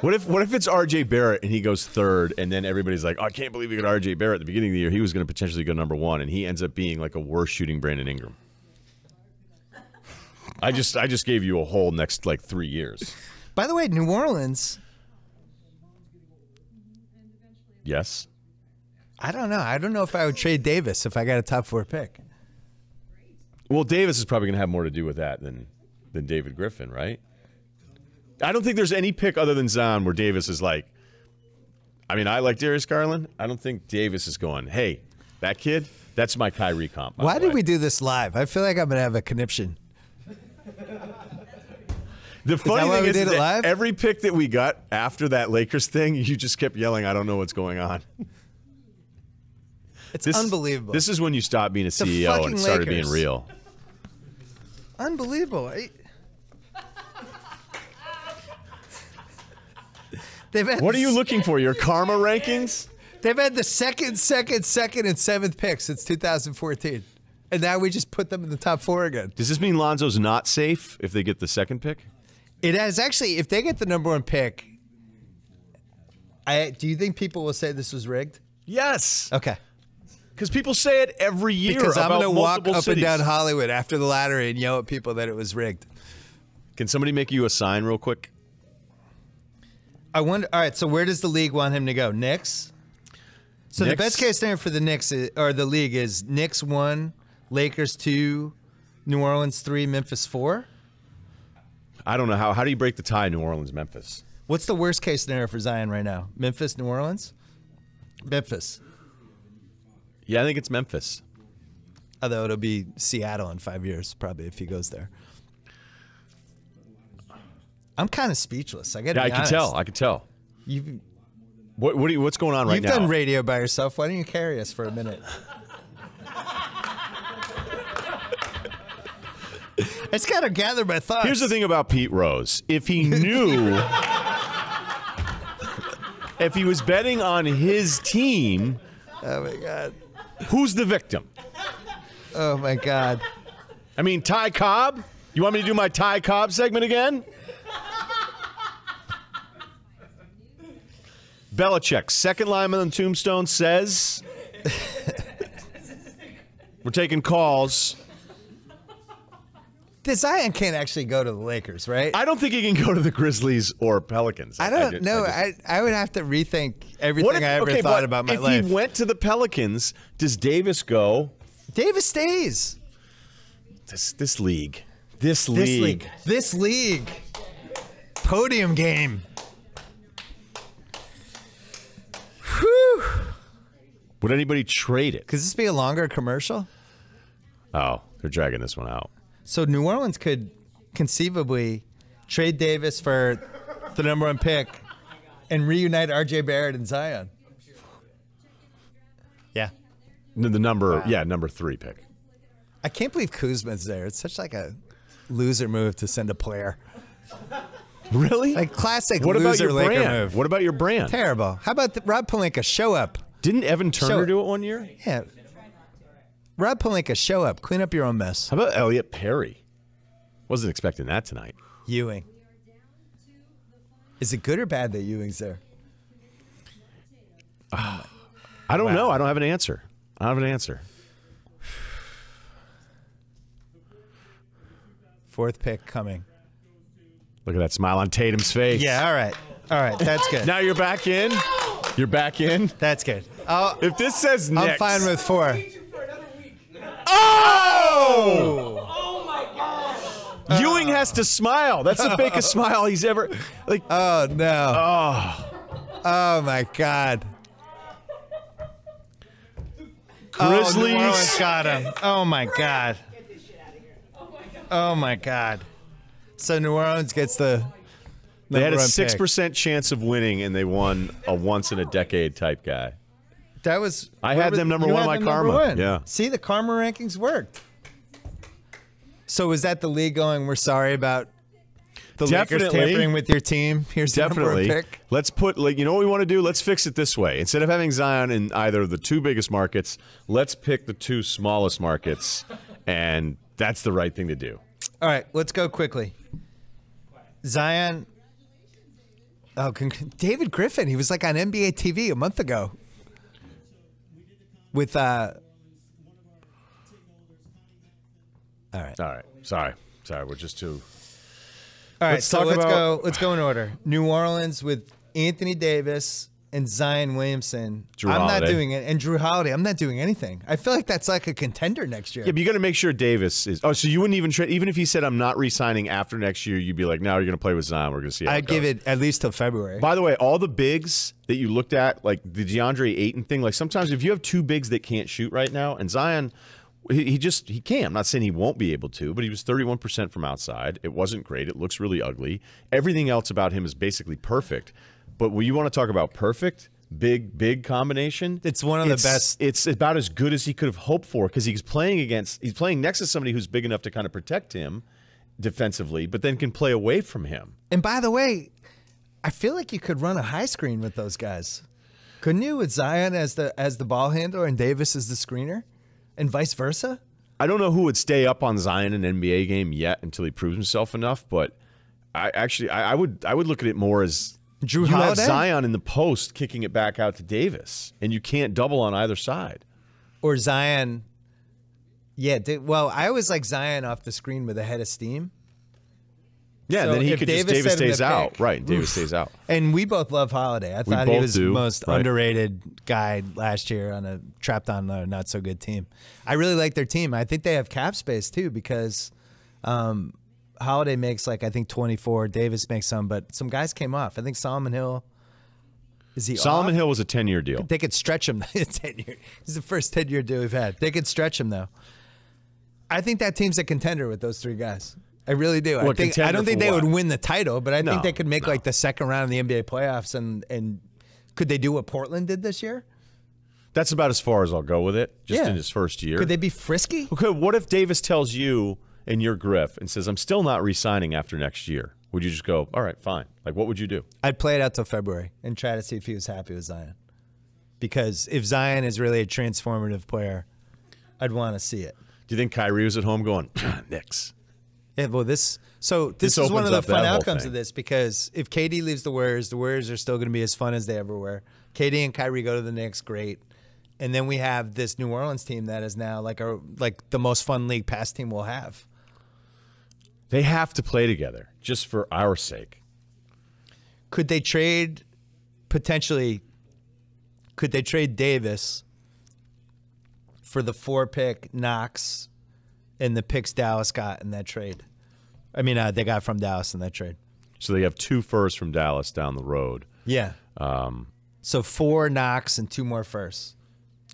What if what if it's R.J. Barrett and he goes third, and then everybody's like, oh, I can't believe we got R.J. Barrett at the beginning of the year. He was going to potentially go number one, and he ends up being like a worse shooting Brandon Ingram. I just I just gave you a whole next like three years. By the way, New Orleans, Yes. I don't know. I don't know if I would trade Davis if I got a top 4 pick. Well, Davis is probably going to have more to do with that than than David Griffin, right? I don't think there's any pick other than Zion where Davis is like. I mean, I like Darius Garland. I don't think Davis is going. Hey, that kid, that's my Kyrie comp. Why did we do this live? I feel like I'm going to have a conniption. The funny thing is that live? every pick that we got after that Lakers thing, you just kept yelling, "I don't know what's going on." It's This, unbelievable. This is when you stop being a CEO and started Lakers. being real. Unbelievable. I- They've had What are you looking for? Your karma rankings? They've had the second, second, second, and seventh pick since 2014, and now we just put them in the top four again. Does this mean Lonzo's not safe if they get the second pick? It has actually, if they get the number one pick, I do you think people will say this was rigged? Yes, Okay, because people say it every year. because I'm going to walk up cities. and down Hollywood after the lottery and yell at people that it was rigged. Can somebody make you a sign real quick? I wonder. All right, so where does the league want him to go? Knicks. So the best case scenario for the Knicks is, or the league is Knicks one, Lakers two, New Orleans three, Memphis four. I don't know how. How do you break the tie, New Orleans, Memphis? What's the worst case scenario for Zion right now? Memphis, New Orleans, Memphis. Yeah, I think it's Memphis. Although it'll be Seattle in five years, probably if he goes there. I'm kind of speechless. I got Yeah, I can honest. tell. I can tell. You've, What, what you, what's going on right now? you've done radio by yourself. Why don't you carry us for a minute? I just got to gather my thoughts. Here's the thing about Pete Rose. If he knew, if he was betting on his team, Oh my god. who's the victim? Oh my god. I mean, Ty Cobb? You want me to do my Ty Cobb segment again? Belichick, second lineman on Tombstone, says we're taking calls. The Zion can't actually go to the Lakers, right? I don't think he can go to the Grizzlies or Pelicans. I don't know. just- I, I would have to rethink everything if, I ever okay, thought about my if life. If he went to the Pelicans, does Davis go? Davis stays. This this league, this This league. league. This league. Podium game. Whew. Would anybody trade it? Could this be a longer commercial? Oh, they're dragging this one out. So New Orleans could conceivably trade Davis for the number one pick and reunite RJ Barrett and Zion. Yeah. The the number, yeah, number three pick. I can't believe Kuzma's there. It's such like a loser move to send a player. Really? Like classic what about your Laker brand? move. What about your brand? Terrible. How about the, Rob Pelinka show up? Didn't Evan Turner do it one year? Yeah. Rob Pelinka show up. Clean up your own mess. How about Elliot Perry? Wasn't expecting that tonight. Ewing. Is it good or bad that Ewing's there? I don't know. I don't have an answer. I don't have an answer. Fourth pick coming. Look at that smile on Tatum's face. Yeah, all right. All right, that's good. Now you're back in. You're back in. That's good. I'll, If this says I'm Knicks, fine with four. for another week. Oh! Oh my god. Ewing has to smile. That's the fakest smile he's ever. Like, Oh no. oh, Oh my God. Oh, New Orleans Grizzlies. got him. Oh my God. Oh my God. So New Orleans gets the. they had a six percent chance of winning, and they won a once in a decade type guy. That was. I had them number one by karma. one. Yeah. See, the karma rankings worked. So was that the league going? We're sorry about the Lakers tampering with your team. Here's the number Definitely. one pick. Let's put like you know what we want to do. Let's fix it this way. Instead of having Zion in either of the two biggest markets, let's pick the two smallest markets, and that's the right thing to do. All right, let's go quickly. Zion. Oh, con- David Griffin. He was like on NBA TV a month ago. With uh. All right. All right. Sorry. Sorry. We're just too. All right, Let's so talk let's about- go. Let's go in order. New Orleans with Anthony Davis and Zion Williamson. Jrue I'm Holiday. not doing it, and Jrue Holiday. I'm not doing anything. I feel like that's like a contender next year. Yeah, but you got to make sure Davis is. Oh, so you wouldn't even trade. Even if he said I'm not re-signing after next year, you'd be like, no, you're going to play with Zion. We're going to see. It give it at least till February. By the way, all the bigs that you looked at, like the DeAndre Ayton thing, like sometimes if you have two bigs that can't shoot right now, and Zion, he, just he can't. I'm not saying he won't be able to, but he was 31 percent from outside. It wasn't great. It looks really ugly. Everything else about him is basically perfect. But when you want to talk about perfect, big big combination, It's one of the best- It's about as good as he could have hoped for because he's playing against he's playing next to somebody who's big enough to kind of protect him defensively, but then can play away from him. And by the way, I feel like you could run a high screen with those guys. Couldn't you with Zion as the as the ball handler and Davis as the screener? And vice versa? I don't know who would stay up on Zion in an NBA game yet until he proves himself enough, but I actually I, I would I would look at it more as Drew you have Zion in the post kicking it back out to Davis, and you can't double on either side. Or Zion Yeah, well, I always like Zion off the screen with a head of steam. Yeah, So then he could just Davis Davis him to stays out. pick- Right, Davis stays out. And we both love Holiday. I thought he was the most right. underrated guy last year on a trapped on a not so good team. I really like their team. I think they have cap space too because um, Holiday makes like I think 24. Davis makes some, but some guys came off. I think Solomon Hill. Is he Solomon off? Hill was a ten year deal. They could stretch him. 10 year. This is the first 10 year deal we've had. They could stretch him though. I think that team's a contender with those three guys. I really do. I What, think I don't think they what? would win the title, but I No, think they could make no. like the second round of the NBA playoffs and and could they do what Portland did this year? That's about as far as I'll go with it. Just Yeah. in his first year. Could they be frisky? Okay, what if Davis tells you and you're Griff and says, "I'm still not re-signing after next year"? Would you just go, "All right, fine"? Like, what would you do? I'd play it out till February and try to see if he was happy with Zion. Because if Zion is really a transformative player, I'd want to see it. Do you think Kyrie was at home going, ah, "Knicks"? Yeah, well, this so this, This is one of the fun outcomes of this because if KD leaves the Warriors, the Warriors are still going to be as fun as they ever were. KD and Kyrie go to the Knicks, great, and then we have this New Orleans team that is now like a like the most fun league pass team we'll have. They have to play together just for our sake. Could they trade potentially? Could they trade Davis for the four pick Knox and the picks Dallas got in that trade? I mean, uh, they got from Dallas in that trade. So they have two firsts from Dallas down the road. Yeah. Um, So four Knox and two more firsts.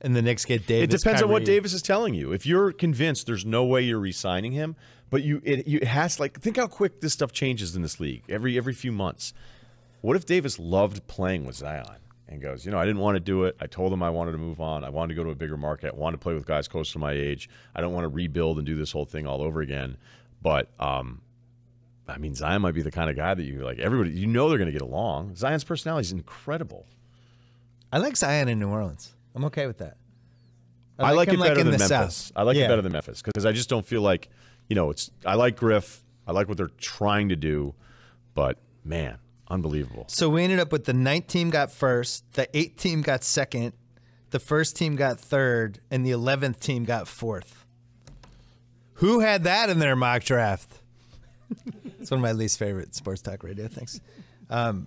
And the Knicks get Davis. it depends on what Davis is telling you. If you're convinced there's no way you're re-signing him, but you it, you it has like think how quick this stuff changes in this league every every few months. What if Davis loved playing with Zion and goes, you know, I didn't want to do it. I told him I wanted to move on. I wanted to go to a bigger market. I wanted to play with guys close to my age. I don't want to rebuild and do this whole thing all over again. But um, I mean, Zion might be the kind of guy that you like. Everybody, you know, they're going to get along. Zion's personality is incredible. I like Zion in New Orleans. I'm okay with that. I like, him, it better in than the Memphis. South. I like Yeah. it better than Memphis because I just don't feel like, you know, it's. I like Griff. I like what they're trying to do, but man, unbelievable. So we ended up with the ninth team got first, the eighth team got second, the first team got third, and the eleventh team got fourth. Who had that in their mock draft? it's one of my least favorite sports talk radio things. Um,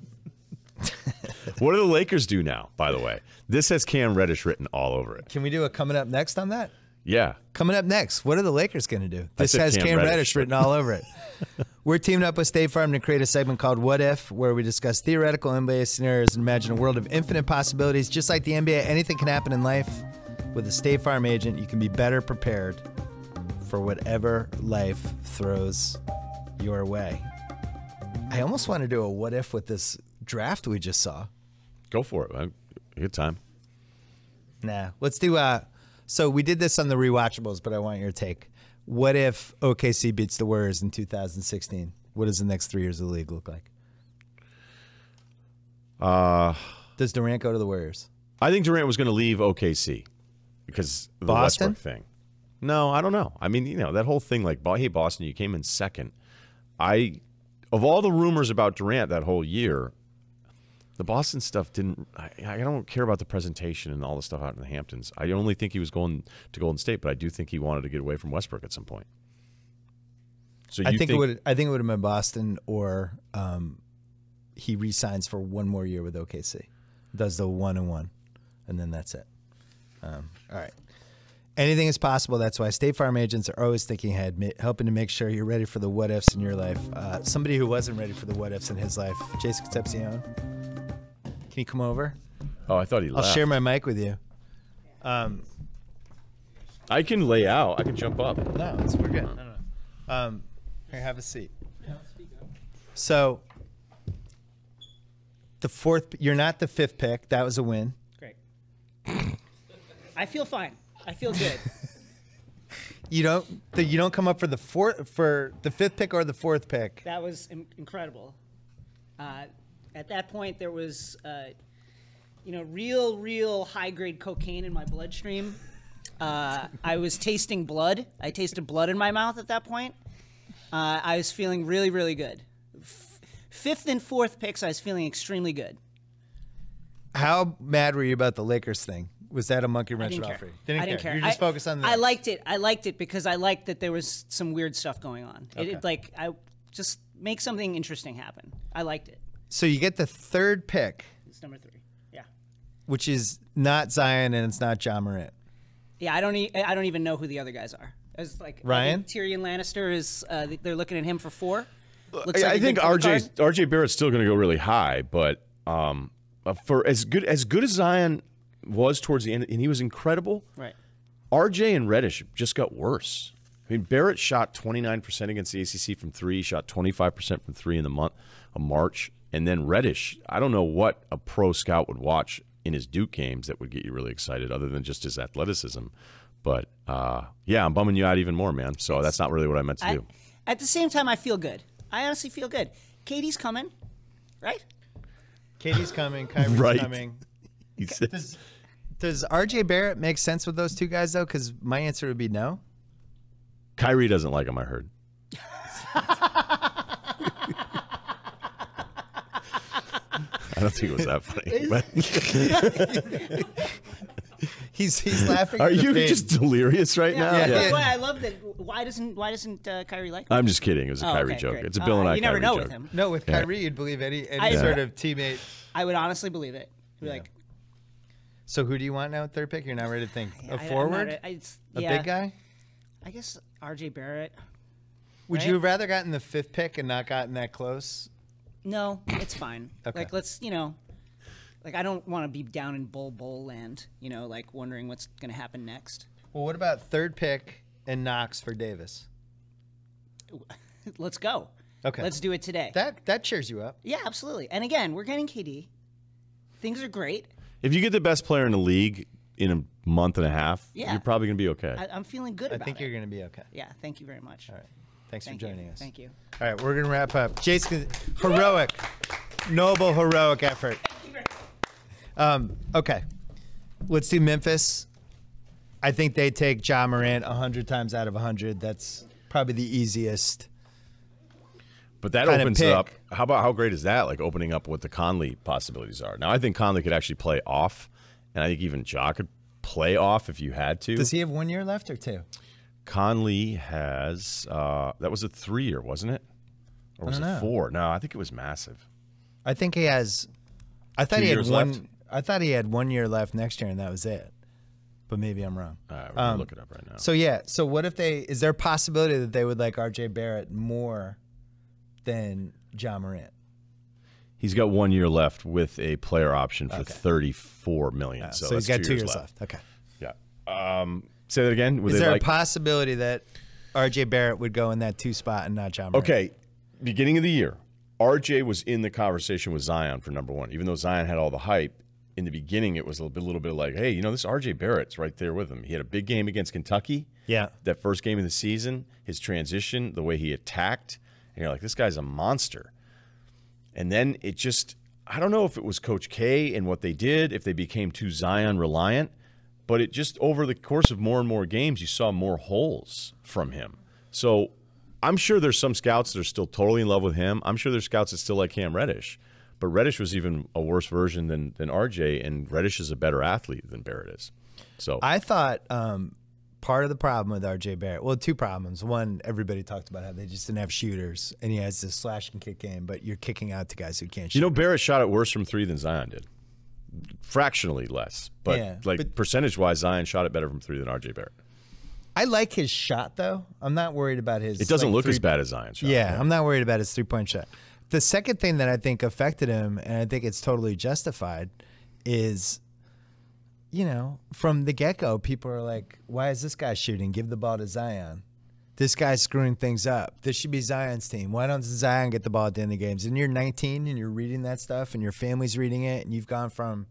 what do the Lakers do now? By the way, this has Cam Reddish written all over it. Can we do a coming up next on that? Yeah, Coming up next, what are the Lakers going to do? This has Cam Cam, Reddish. Reddish written all over it. We're teaming up with State Farm to create a segment called What If, where we discuss theoretical NBA scenarios and imagine a world of infinite possibilities. Just like the NBA, anything can happen in life. With a State Farm agent, you can be better prepared for whatever life throws your way. I almost want to do a What If with this draft we just saw. go for it. man. Good time. Nah, let's do. Uh, so we did this on the rewatchables, but I want your take. What if OKC beats the Warriors in 2016? What does the next three years of the league look like? Uh, Does Durant go to the Warriors? I think Durant was going to leave OKC because of the Boston? Westbrook thing. No, I don't know. I mean, you know, that whole thing like, hey, Boston, you came in second. I, of all the rumors about Durant that whole year, the Boston stuff didn't. I, I don't care about the presentation and all the stuff out in the Hamptons. I only think he was going to Golden State, but I do think he wanted to get away from Westbrook at some point. So you I think, it would. I think it would have been Boston, or um, he re-signs for one more year with OKC, does the one and one, and then that's it. Um, all right. Anything is possible. That's why State Farm agents are always thinking ahead, helping to make sure you're ready for the what ifs in your life. Uh, somebody who wasn't ready for the what ifs in his life, Jason Concepcion. Can you come over? Oh, I thought he I'll left. share my mic with you. Um, I can lay out. I can jump up. no, it's, we're good. No, no. Um, here, have a seat. So, the fourth, you're not the fifth pick. That was a win. Great. I feel fine. I feel good. You don't, the, you don't come up for the fourth, for the fifth pick or the fourth pick. That was Im- incredible. Uh, at that point, there was, uh, you know, real, real high grade cocaine in my bloodstream. Uh, I was tasting blood. I tasted blood in my mouth at that point. Uh, I was feeling really, really good. F- fifth and fourth picks, I was feeling extremely good. How mad were you about the Lakers thing? Was that a monkey I wrench didn't care. Didn't I care. didn't care. You're just I, focused on the. I liked it. I liked it because I liked that there was some weird stuff going on. It, Okay. it, like I just make something interesting happen. I liked it. So you get the third pick, It's number three. Yeah. which is not Zion and it's not Ja Morant. Yeah, I don't. E- I don't even know who the other guys are. It's like Ryan? Tyrion Lannister is. Uh, they're looking at him for four. Looks I, like I a think good RJ guard. RJ Barrett's still going to go really high, but um, uh, for as good as good as Zion was towards the end, and he was incredible. Right. RJ and Reddish just got worse. I mean, Barrett shot 29% against the ACC from three, shot 25% from three in the month of March. And then Reddish, I don't know what a pro scout would watch in his Duke games that would get you really excited other than just his athleticism. But uh, yeah, I'm bumming you out even more, man. So that's not really what I meant to I, do. at the same time, I feel good. I honestly feel good. KD's coming, right? KD's coming, Kyrie's Right. coming. He said- Does, does RJ Barrett make sense with those two guys though? Because my answer would be no. Kyrie doesn't like him, I heard. I don't think it was that funny. but- He's he's laughing. are you pain. just delirious right now? Yeah. That's why I love that. Why doesn't Why doesn't uh, Kyrie like? him? I'm just kidding. It was a Oh, Kyrie okay, joke. great. It's a Uh, Bill and I You never Kyrie know joke. with him. no with Yeah. Kyrie? You'd believe any any I- sort of teammate. I would honestly believe it. Be like So who do you want now at third pick? You're not ready to think I- a I'm not- forward, I- it's- a yeah, big guy. I guess R.J. Barrett. Would right? you have rather gotten the fifth pick and not gotten that close? No, it's fine. Okay. Like let's you know, like I don't want to be down in Bol Bol land. You know, like wondering what's going to happen next. Well, what about third pick and Knox for Davis? let's go. Okay. Let's do it today. That that cheers you up. yeah, absolutely. And again, we're getting KD. Things are great. If you get the best player in the league in a month and a half, Yeah. you're probably going to be okay. I, I'm feeling good about that. I think it. you're going to be okay. Yeah, thank you very much. All right. Thanks Thank for you. joining us. Thank you. All right, we're going to wrap up. Jason, heroic, noble, heroic effort. Um, okay, let's do Memphis. I think they take Ja Morant 100 times out of 100. That's probably the easiest. But that kinda opens it up. How about how great is that? Like opening up what the Conley possibilities are. Now I think Conley could actually play off, and I think even Ja could play off if you had to. Does he have one year left or two? Conley has uh, that was a three year, wasn't it? Or was it know. four? No, I think it was massive. I think he has. I thought Two he had years one. left? I thought he had one year left next year, and that was it. But maybe I'm wrong. All right, we're gonna look it up right now. So yeah. So what if they? Is there a possibility that they would like R.J. Barrett more than Ja Morant? He's got one year left with a player option for thirty four million. So, so he's that's got two years left. Okay. Yeah. Um, say that again. Is there like- a possibility that R.J. Barrett would go in that two spot and not Ja Morant? Okay, beginning of the year, RJ was in the conversation with Zion for number one. Even though Zion had all the hype, in the beginning it was a little bit, little bit like, hey, you know, this RJ Barrett's right there with him. He had a big game against Kentucky. Yeah. That first game of the season, his transition, the way he attacked, and you're like, this guy's a monster. And then it just, I don't know if it was Coach K and what they did, if they became too Zion reliant, but it just over the course of more and more games, you saw more holes from him. So I'm sure there's some scouts that are still totally in love with him. I'm sure there's scouts that still like Cam Reddish, but Reddish was even a worse version than than RJ, and Reddish is a better athlete than Barrett is. So I thought um, part of the problem with R.J. Barrett, well, two problems. One, everybody talked about how they just didn't have shooters, and he has this slash and kick game, but you're kicking out to guys who can't shoot. you know, Barrett shot it worse from three than Zion did, fractionally less, but Yeah, like but- percentage wise, Zion shot it better from three than RJ Barrett. I like his shot though. I'm not worried about his. It doesn't like, look three- as bad as Zion's shot. Yeah, I'm not worried about his three point shot. The second thing that I think affected him, and I think it's totally justified, is, you know, from the get go, people are like, why is this guy shooting? Give the ball to Zion. This guy's screwing things up. This should be Zion's team. Why don't Zion get the ball at the end of the games? And you're 19 and you're reading that stuff and your family's reading it and you've gone from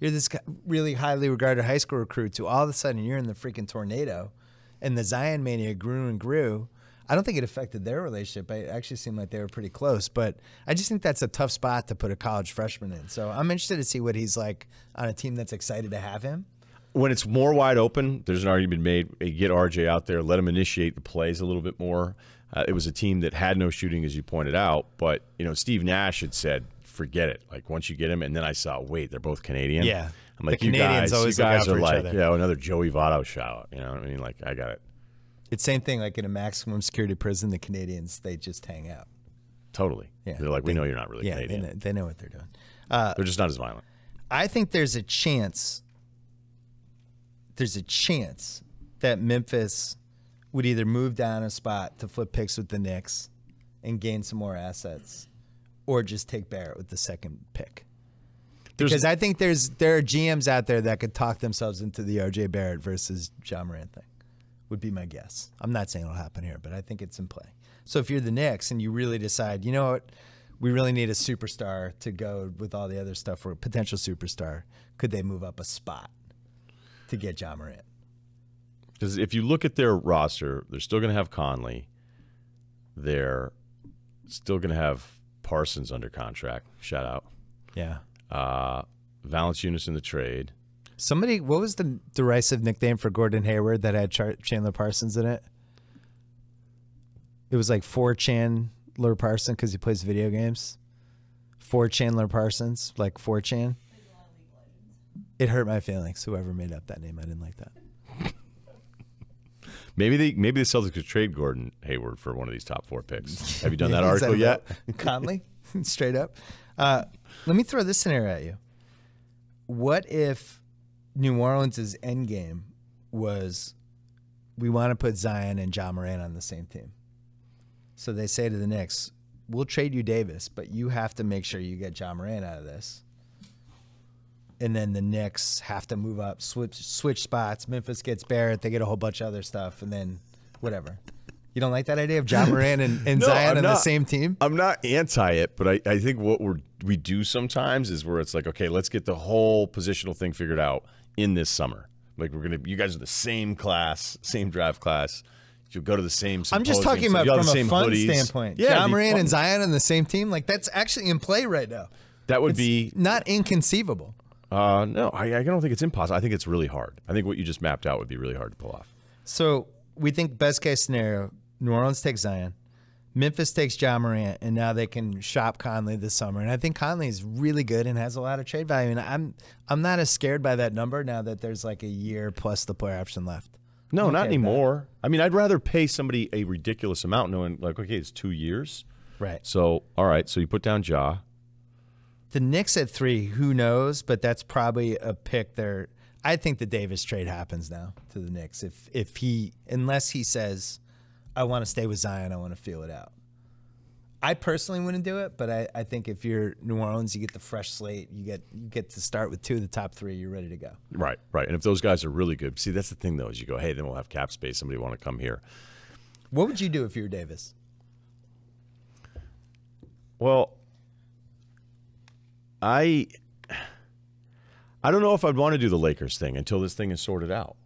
you're this really highly regarded high school recruit to all of a sudden you're in the freaking tornado and the Zion mania grew and grew. I don't think it affected their relationship. It actually seemed like they were pretty close, but I just think that's a tough spot to put a college freshman in. So I'm interested to see what he's like on a team that's excited to have him. When it's more wide open, there's an argument made. Get RJ out there, let him initiate the plays a little bit more. Uh, it was a team that had no shooting, as you pointed out, but you know Steve Nash had said, "Forget it." Like once you get him, and then I saw, wait, they're both Canadian. Yeah. I'm like, The you Canadians guys, always you guys are like, other. you know, another Joey Votto shout. You know what I mean? Like, I got it. It's same thing like in a maximum security prison, the Canadians they just hang out. totally. Yeah. They're like, we know you're not really Yeah, they Canadian. know, they know what they're doing. Uh, They're just not as violent. I think there's a chance. There's a chance that Memphis would either move down a spot to flip picks with the Knicks and gain some more assets, or just take Barrett with the second pick. There's- Because I think there's there are GMs out there that could talk themselves into the RJ Barrett versus Ja Morant thing. Would be my guess. I'm not saying it'll happen here, but I think it's in play. So if you're the Knicks and you really decide, you know what, we really need a superstar to go with all the other stuff for a potential superstar, could they move up a spot to get Ja Morant? Because if you look at their roster, they're still going to have Conley. They're still going to have Parsons under contract. Shout out. Yeah. Uh, Valence Valanciunas in the trade. Somebody, what was the derisive nickname for Gordon Hayward that had Char- Chandler Parsons in it? It was like four Chandler Parsons because he plays video games. Four Chandler Parsons, like four Chan. It hurt my feelings. Whoever made up that name, I didn't like that. Maybe they maybe the Celtics could trade Gordon Hayward for one of these top four picks. Have you done that article yet? Conley, straight up. Uh, let me throw this scenario at you. What if New Orleans' end game was we want to put Zion and Ja Morant on the same team? So they say to the Knicks, we'll trade you Davis, but you have to make sure you get Ja Morant out of this. And then the Knicks have to move up, switch switch spots. Memphis gets Barrett, they get a whole bunch of other stuff, and then whatever. You don't like that idea of Ja Morant and, and No, Zion I'm on the same team? I'm not anti it, but I, I think what we're we do sometimes is where it's like, okay, let's get the whole positional thing figured out in this summer. Like we're gonna, you guys are the same class, same draft class. You'll go to the same. I'm just talking about from a fun hoodies. standpoint. Yeah, Ja Morant fun. and Zion on the same team, like that's actually in play right now. That would It's be not inconceivable. Uh, no, I, I don't think it's impossible. I think it's really hard. I think what you just mapped out would be really hard to pull off. So we think best case scenario, New Orleans takes Zion, Memphis takes Ja Morant, and now they can shop Conley this summer. And I think Conley is really good and has a lot of trade value. And I'm I'm not as scared by that number now that there's like a year plus the player option left. No, not okay that. anymore. I mean, I'd rather pay somebody a ridiculous amount, knowing like, okay, it's two years. Right. So, all right, so you put down Ja. The Knicks at three, who knows? But that's probably a pick there. I think the Davis trade happens now to the Knicks. If if he unless he says, I want to stay with Zion, I want to feel it out. I personally wouldn't do it, but I, I think if you're New Orleans, you get the fresh slate, you get you get to start with two of the top three, you're ready to go. Right, right. And if those guys are really good, see, that's the thing though, is you go, hey, then we'll have cap space. Somebody want to come here. What would you do if you were Davis? Well, I I don't know if I'd want to do the Lakers thing until this thing is sorted out.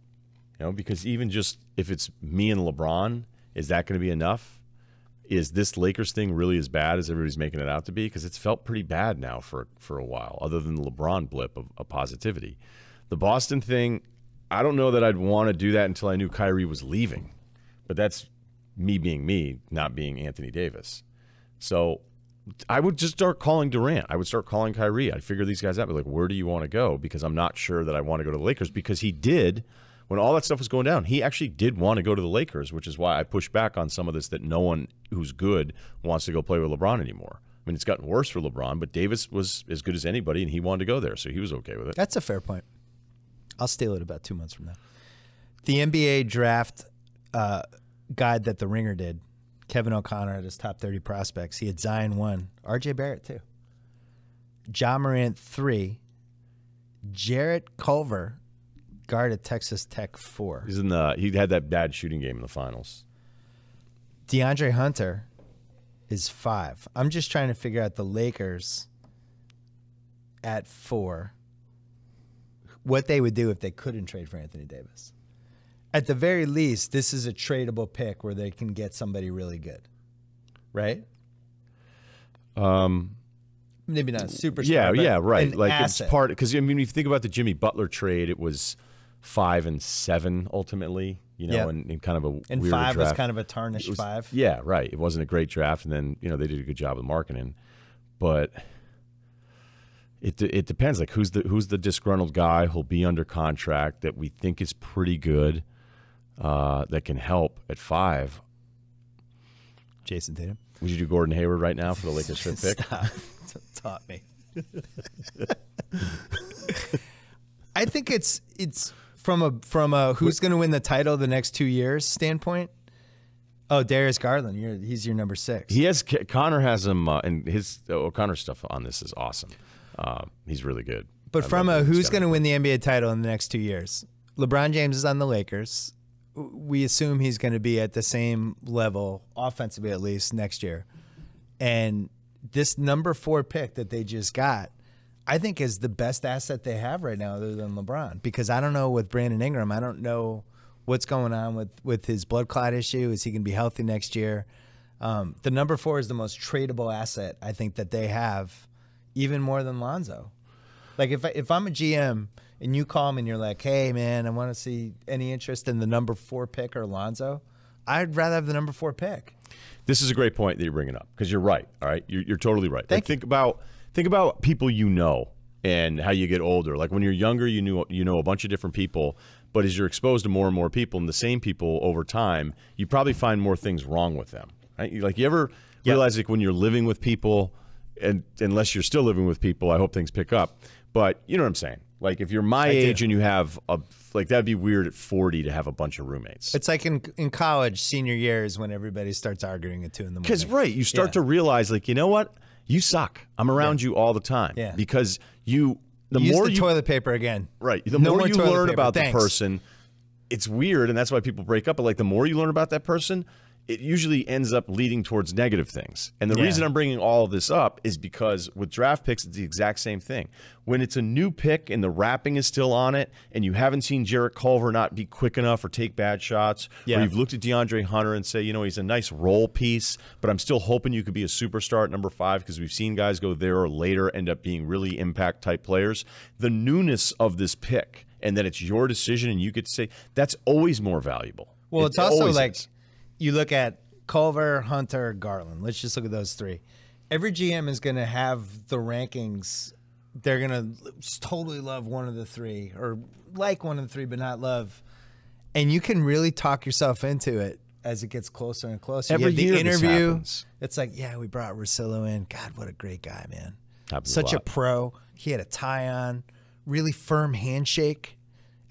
You know, because even just if it's me and LeBron, is that going to be enough? Is this Lakers thing really as bad as everybody's making it out to be? Because it's felt pretty bad now for for a while, other than the LeBron blip of, of positivity. The Boston thing, I don't know that I'd want to do that until I knew Kyrie was leaving. But that's me being me, not being Anthony Davis. So I would just start calling Durant. I would start calling Kyrie. I'd figure these guys out. Be like, where do you want to go? Because I'm not sure that I want to go to the Lakers. Because he did when all that stuff was going down. He actually did want to go to the Lakers, which is why I push back on some of this that no one who's good wants to go play with LeBron anymore. I mean, it's gotten worse for LeBron, but Davis was as good as anybody, and he wanted to go there, so he was okay with it. That's a fair point. I'll steal it about two months from now. The NBA draft uh, guide that the Ringer did, Kevin O'Connor at his top 30 prospects, he had Zion one, RJ Barrett two, Ja Morant three, Jarrett Culver, guard at Texas Tech four, He's in the. He had that bad shooting game in the finals. DeAndre Hunter is five. I'm just trying to figure out the Lakers at four, what they would do if they couldn't trade for Anthony Davis. At the very least, this is a tradable pick where they can get somebody really good, right? Um, Maybe not a superstar. yeah, yeah, right. Like asset. it's part because I mean, if you think about the Jimmy Butler trade, it was five and seven ultimately. You know, and, and kind of a and five was kind of a tarnished was- five. Yeah, right. It wasn't a great draft, and then you know they did a good job of marketing, but it de- it depends. Like who's the who's the disgruntled guy who'll be under contract that we think is pretty good, uh, that can help at five. Jayson Tatum. Would you do Gordon Hayward right now for the Lakers fifth pick? Stop. Taught me. I think it's it's from a from a who's going to win the title the next two years standpoint. Oh, Darius Garland, you're, he's your number six. He has Connor has him, uh, and his uh, O'Connor stuff on this is awesome. Uh, he's really good. But I from a who's going to win the NBA title in the next two years, LeBron James is on the Lakers. We assume he's going to be at the same level, offensively at least, next year. And this number four pick that they just got, I think is the best asset they have right now, other than LeBron. Because I don't know with Brandon Ingram, I don't know what's going on with with his blood clot issue. Is he going to be healthy next year? Um, the number four is the most tradable asset I think that they have, even more than Lonzo. Like if I, if I'm a GM and you call me and you're like, "Hey man, I want to see any interest in the number four pick or Lonzo," I'd rather have the number four pick. This is a great point that you're bringing up because you're right. All right, you're, you're totally right. Thank like, think about think about people you know and how you get older. Like when you're younger, you knew you know a bunch of different people, but as you're exposed to more and more people and the same people over time, you probably find more things wrong with them. Right? Like you ever realize like when you're living with people, and unless you're still living with people, I hope things pick up. But you know what I'm saying. Like if you're my do. age and you have a like that'd be weird at 40 to have a bunch of roommates. It's like in in college, senior years, when everybody starts arguing at two in the morning. Because right, you start Yeah. to realize, like, you know what, you suck. I'm around you all the time. Yeah. Because you, the Use more the you, toilet paper again. right, the No more more you learn paper. about Thanks. the person, it's weird, and that's why people break up. But like, the more you learn about that person, it usually ends up leading towards negative things. And the Yeah. reason I'm bringing all of this up is because with draft picks, it's the exact same thing. When it's a new pick and the wrapping is still on it, and you haven't seen Jarrett Culver not be quick enough or take bad shots, Yeah. or you've looked at DeAndre Hunter and say, you know, he's a nice role piece, but I'm still hoping you could be a superstar at number five because we've seen guys go there or later end up being really impact type players. The newness of this pick and that it's your decision and you get to say that's always more valuable. Well, It it's also like is. You look at Culver, Hunter, Garland. Let's just look at those three. Every GM is going to have the rankings. They're going to totally love one of the three or like one of the three, but not love. And you can really talk yourself into it as it gets closer and closer. Every year interview. It's like, yeah, we brought Russillo in. God, what a great guy, man. Happens Such a lot. pro. He had a tie on, really firm handshake.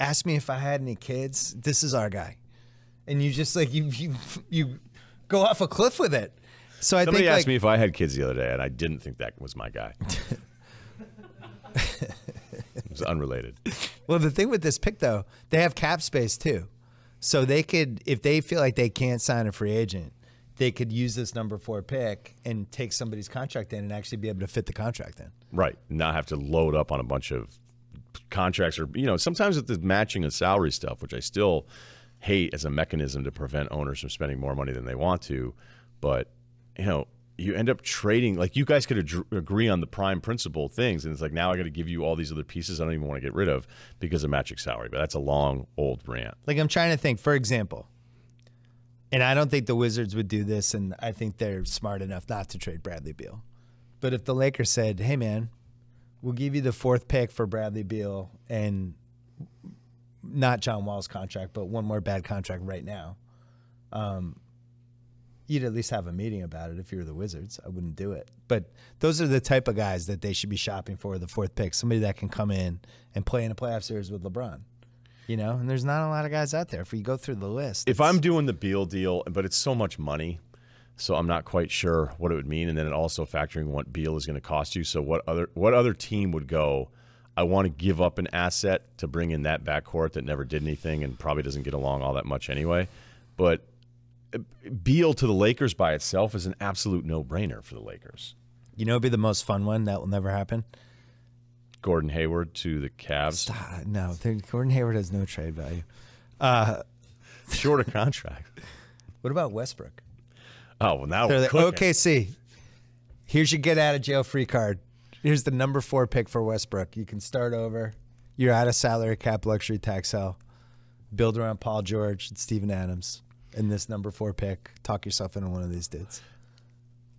Asked me if I had any kids. This is our guy and you just like you you you go off a cliff with it. So I Somebody think asked like, me if I had kids the other day, and I didn't think that was my guy. it was unrelated. well, the thing with this pick though, they have cap space too, so they could if they feel like they can't sign a free agent, they could use this number four pick and take somebody's contract in and actually be able to fit the contract in. Right. Not have to load up on a bunch of contracts or, you know, sometimes with the matching of salary stuff, which I still hate as a mechanism to prevent owners from spending more money than they want to. But, you know, you end up trading, like you guys could adr- agree on the prime principle things. And it's like, now I got to give you all these other pieces I don't even want to get rid of because of magic salary. But that's a long, old rant. Like I'm trying to think, for example, and I don't think the Wizards would do this, and I think they're smart enough not to trade Bradley Beal. But if the Lakers said, "Hey, man, we'll give you the fourth pick for Bradley Beal and not John Wall's contract, but one more bad contract right now," um, you'd at least have a meeting about it. If you were the Wizards, I wouldn't do it. But those are the type of guys that they should be shopping for the fourth pick. Somebody that can come in and play in a playoff series with LeBron. You know, and there's not a lot of guys out there. If we go through the list, If I'm doing the Beal deal, but it's so much money, so I'm not quite sure what it would mean, and then it also factoring what Beal is going to cost you. So what other what other team would go? I want to give up an asset to bring in that backcourt that never did anything and probably doesn't get along all that much anyway. But uh, Beal to the Lakers by itself is an absolute no brainer for the Lakers. you know, it'd be the most fun one that will never happen. Gordon Hayward to the Cavs, Ah, no, Gordon Hayward has no trade value. shorter contract. What about Westbrook? Oh well, now They're we're like. OKC, here's your get out of jail free card. Here's the number four pick for Westbrook. You can start over. You're out of salary cap, luxury tax hell. Build around Paul George and Steven Adams. And this number four pick, talk yourself into one of these dudes.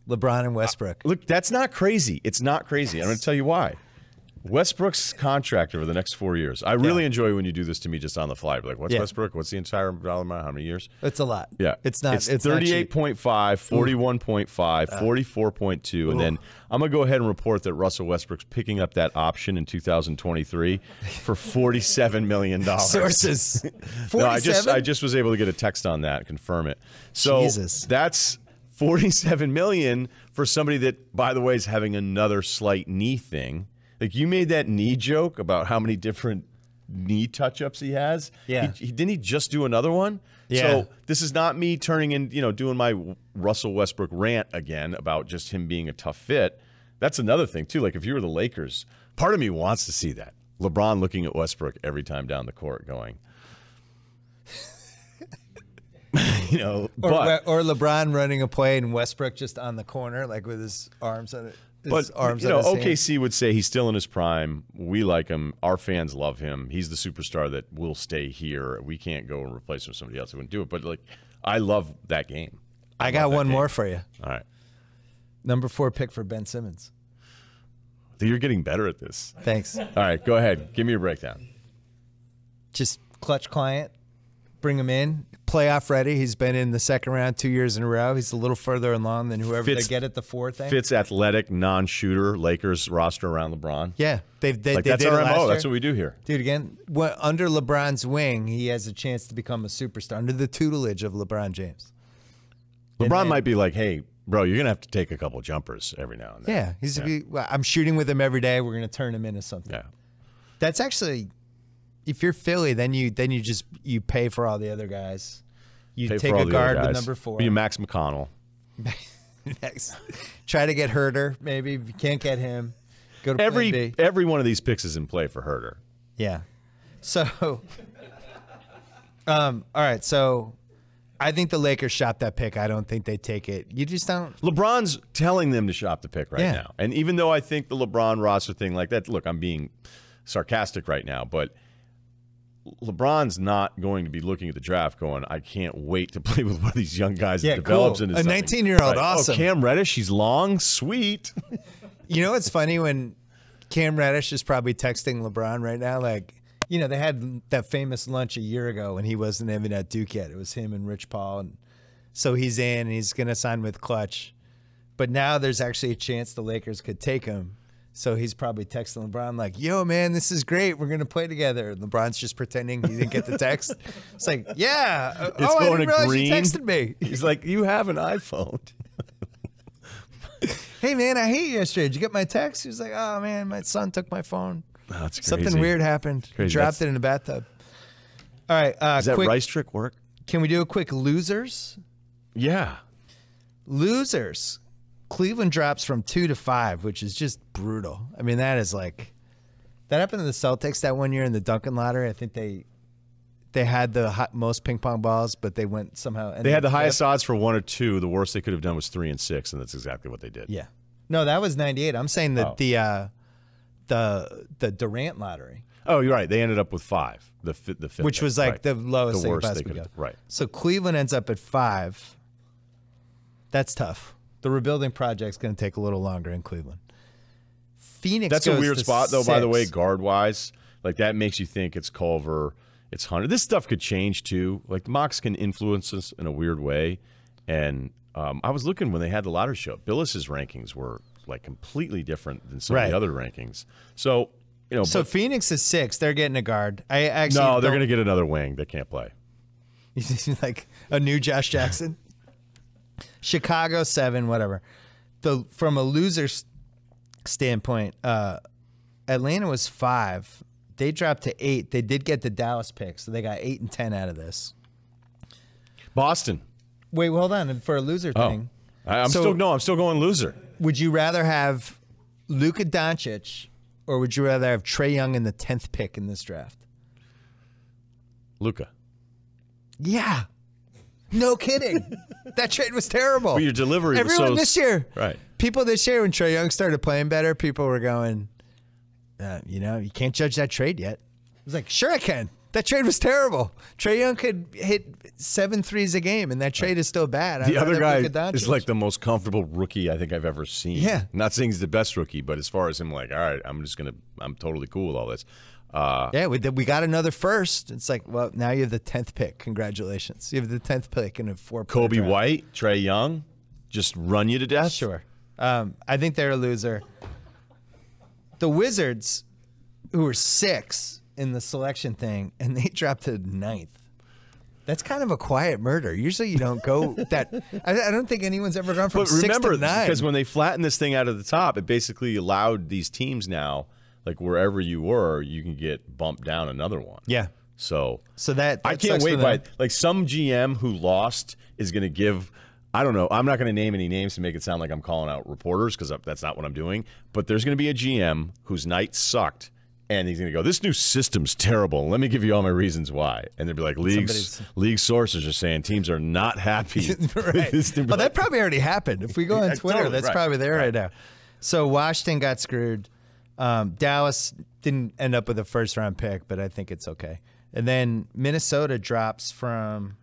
LeBron and uh, Westbrook. Look, that's not crazy. It's not crazy. I'm going to tell you why. Westbrook's contract over the next four years. I really Yeah. enjoy when you do this to me just on the fly. Like, what's Yeah. Westbrook? What's the entire dollar amount? How many years? It's a lot. Yeah. It's not. It's, It's, 38.5, 41.5, 44.2. And then I'm going to go ahead and report that Russell Westbrook's picking up that option in 2023 for $47 million. Sources. No, I just I just was able to get a text on that, confirm it. So Jesus. that's 47 million for somebody that, by the way, is having another slight knee thing. Like you made that knee joke about how many different knee touch-ups he has. Yeah. He, he- didn't he just do another one? Yeah. So this is not me turning in, you know, doing my Russell Westbrook rant again about just him being a tough fit. That's another thing too. Like if you were the Lakers, part of me wants to see that. LeBron looking at Westbrook every time down the court going, you know, Or, but or LeBron running a play and Westbrook just on the corner, like with his arms on it. But arms you know, his hand. OKC would say he's still in his prime. We like him. Our fans love him. He's the superstar that will stay here. We can't go and replace him with somebody else who wouldn't do it. But like, I love that game. I love got one game. more for you. All right, Number four pick for Ben Simmons. you're getting better at this. Thanks. All right, go ahead. Give me a breakdown. Just Klutch client. Bring him in. Playoff ready. He's been in the second round two years in a row. He's a little further along than whoever they get at the fourth thing. Fits athletic, non-shooter Lakers roster around LeBron. Yeah, they've they, like they that's did our it last mo. That's what we do here. Dude, again, what, under LeBron's wing, he has a chance to become a superstar under the tutelage of LeBron James. LeBron then- might be like, "Hey, bro, you're gonna have to take a couple jumpers every now and then." Yeah, he's. he- well, I'm shooting with him every day. We're gonna turn him into something. Yeah. That's actually, if you're Philly, then you then you just you pay for all the other guys. You Pay take a guard with number four. You Max McConnell. Next, try to get Huerter. Maybe if you can't get him, go to Every every one of these picks is in play for Huerter. Yeah. So, um, all right. So, I think the Lakers shop that pick. I don't think they take it. You just don't. LeBron's telling them to shop the pick right Yeah. now. And even though I think the LeBron roster thing like that, look, I'm being sarcastic right now, but LeBron's not going to be looking at the draft going, I can't wait to play with one of these young guys Yeah, that develops cool. into A 19-year-old, awesome. Oh, Cam Reddish, he's long, sweet. You know what's funny when Cam Reddish is probably texting LeBron right now, like. You know, they had that famous lunch a year ago when he wasn't even at Duke yet. It was him and Rich Paul. And so he's in and he's going to sign with Klutch. But now there's actually a chance the Lakers could take him. So he's probably texting LeBron like, "Yo, man, this is great. We're gonna play together." And LeBron's just pretending he didn't get the text. It's like, "Yeah, uh, It's oh, I didn't realize green. you texted me. He's like, You have an iPhone. Hey, man, I hate you yesterday. Did you get my text?" He was like, "Oh man, my son took my phone. Something weird happened. Dropped That's- it in the bathtub." All right, uh, Does that quick, rice trick work? Can we do a quick losers? Yeah. Losers. Cleveland drops from two to five, which is just brutal. I mean, that is like that happened to the Celtics that one year in the Duncan lottery. I think they they had the hot, most ping pong balls, but they went somehow. They had the highest odds for one or two. The worst they could have done was three and six, and that's exactly what they did. Yeah. No, that was ninety eight. I'm saying that Oh. the uh, the the Durant lottery, Oh, you're right. They ended up with five. The fi- the fifth, which was like Right. the lowest The worst they could right. So Cleveland ends up at five. That's tough. The rebuilding project's going to take a little longer in Cleveland. Phoenix. That's a weird spot, though. By the way, guard wise, like that makes you think it's Culver, it's Hunter. This stuff could change too. Like the mocks can influence us in a weird way. And um, I was looking when they had the lottery show. Billis's rankings were like completely different than some of the other rankings. So you know, So Phoenix is six. They're getting a guard. I actually no, they're going to get another wing. They can't play. like a new Josh Jackson. Chicago seven, whatever. The from a loser's standpoint, uh, Atlanta was five. They dropped to eight. They did get the Dallas pick, so they got eight and ten out of this. Boston. Wait, hold on. For a loser Oh, thing, I, I'm So- still no. I'm still going loser. would you rather have Luka Doncic or would you rather have Trae Young in the tenth pick in this draft? Luka. Yeah. No kidding. that trade was terrible. But your delivery was Everyone so- this year. Right. People this year when Trae Young started playing better, people were going, uh, you know, you can't judge that trade yet. I was like, sure I can. That trade was terrible. Trae Young could hit seven threes a game, and that trade is still bad. I'd The other guy is like the most comfortable rookie I think I've ever seen. Yeah. Not saying he's the best rookie, but as far as him, like, all right, I'm just gonna, I'm totally cool with all this. Uh, Yeah, we did, we got another first. It's like, well, now you have the tenth pick. Congratulations, you have the tenth pick in a four. Coby White, Trae Young, just run you to death. Sure. Um, I think they're a loser. The Wizards, who were six in the selection thing, and they dropped to ninth. That's kind of a quiet murder. Usually, you don't go that. I, I don't think anyone's ever gone from But six remember, to nine. because when they flattened this thing out of the top, it basically allowed these teams now, like wherever you were, you can get bumped down another one. yeah, So so that, I can't wait. By like some GM who lost is going to give. I don't know. I'm not going to name any names to make it sound like I'm calling out reporters because that's not what I'm doing. But there's going to be a GM whose night sucked, and he's going to go, "This new system's terrible. Let me give you all my reasons why." And they'll be like, "Leagues, league sources are saying teams are not happy." right. Well, that probably already happened. If we go on Twitter, totally, that's right, probably there right. right. now. So Washington got screwed. Um, Dallas didn't end up with a first round pick, but I think it's okay. And then Minnesota drops from,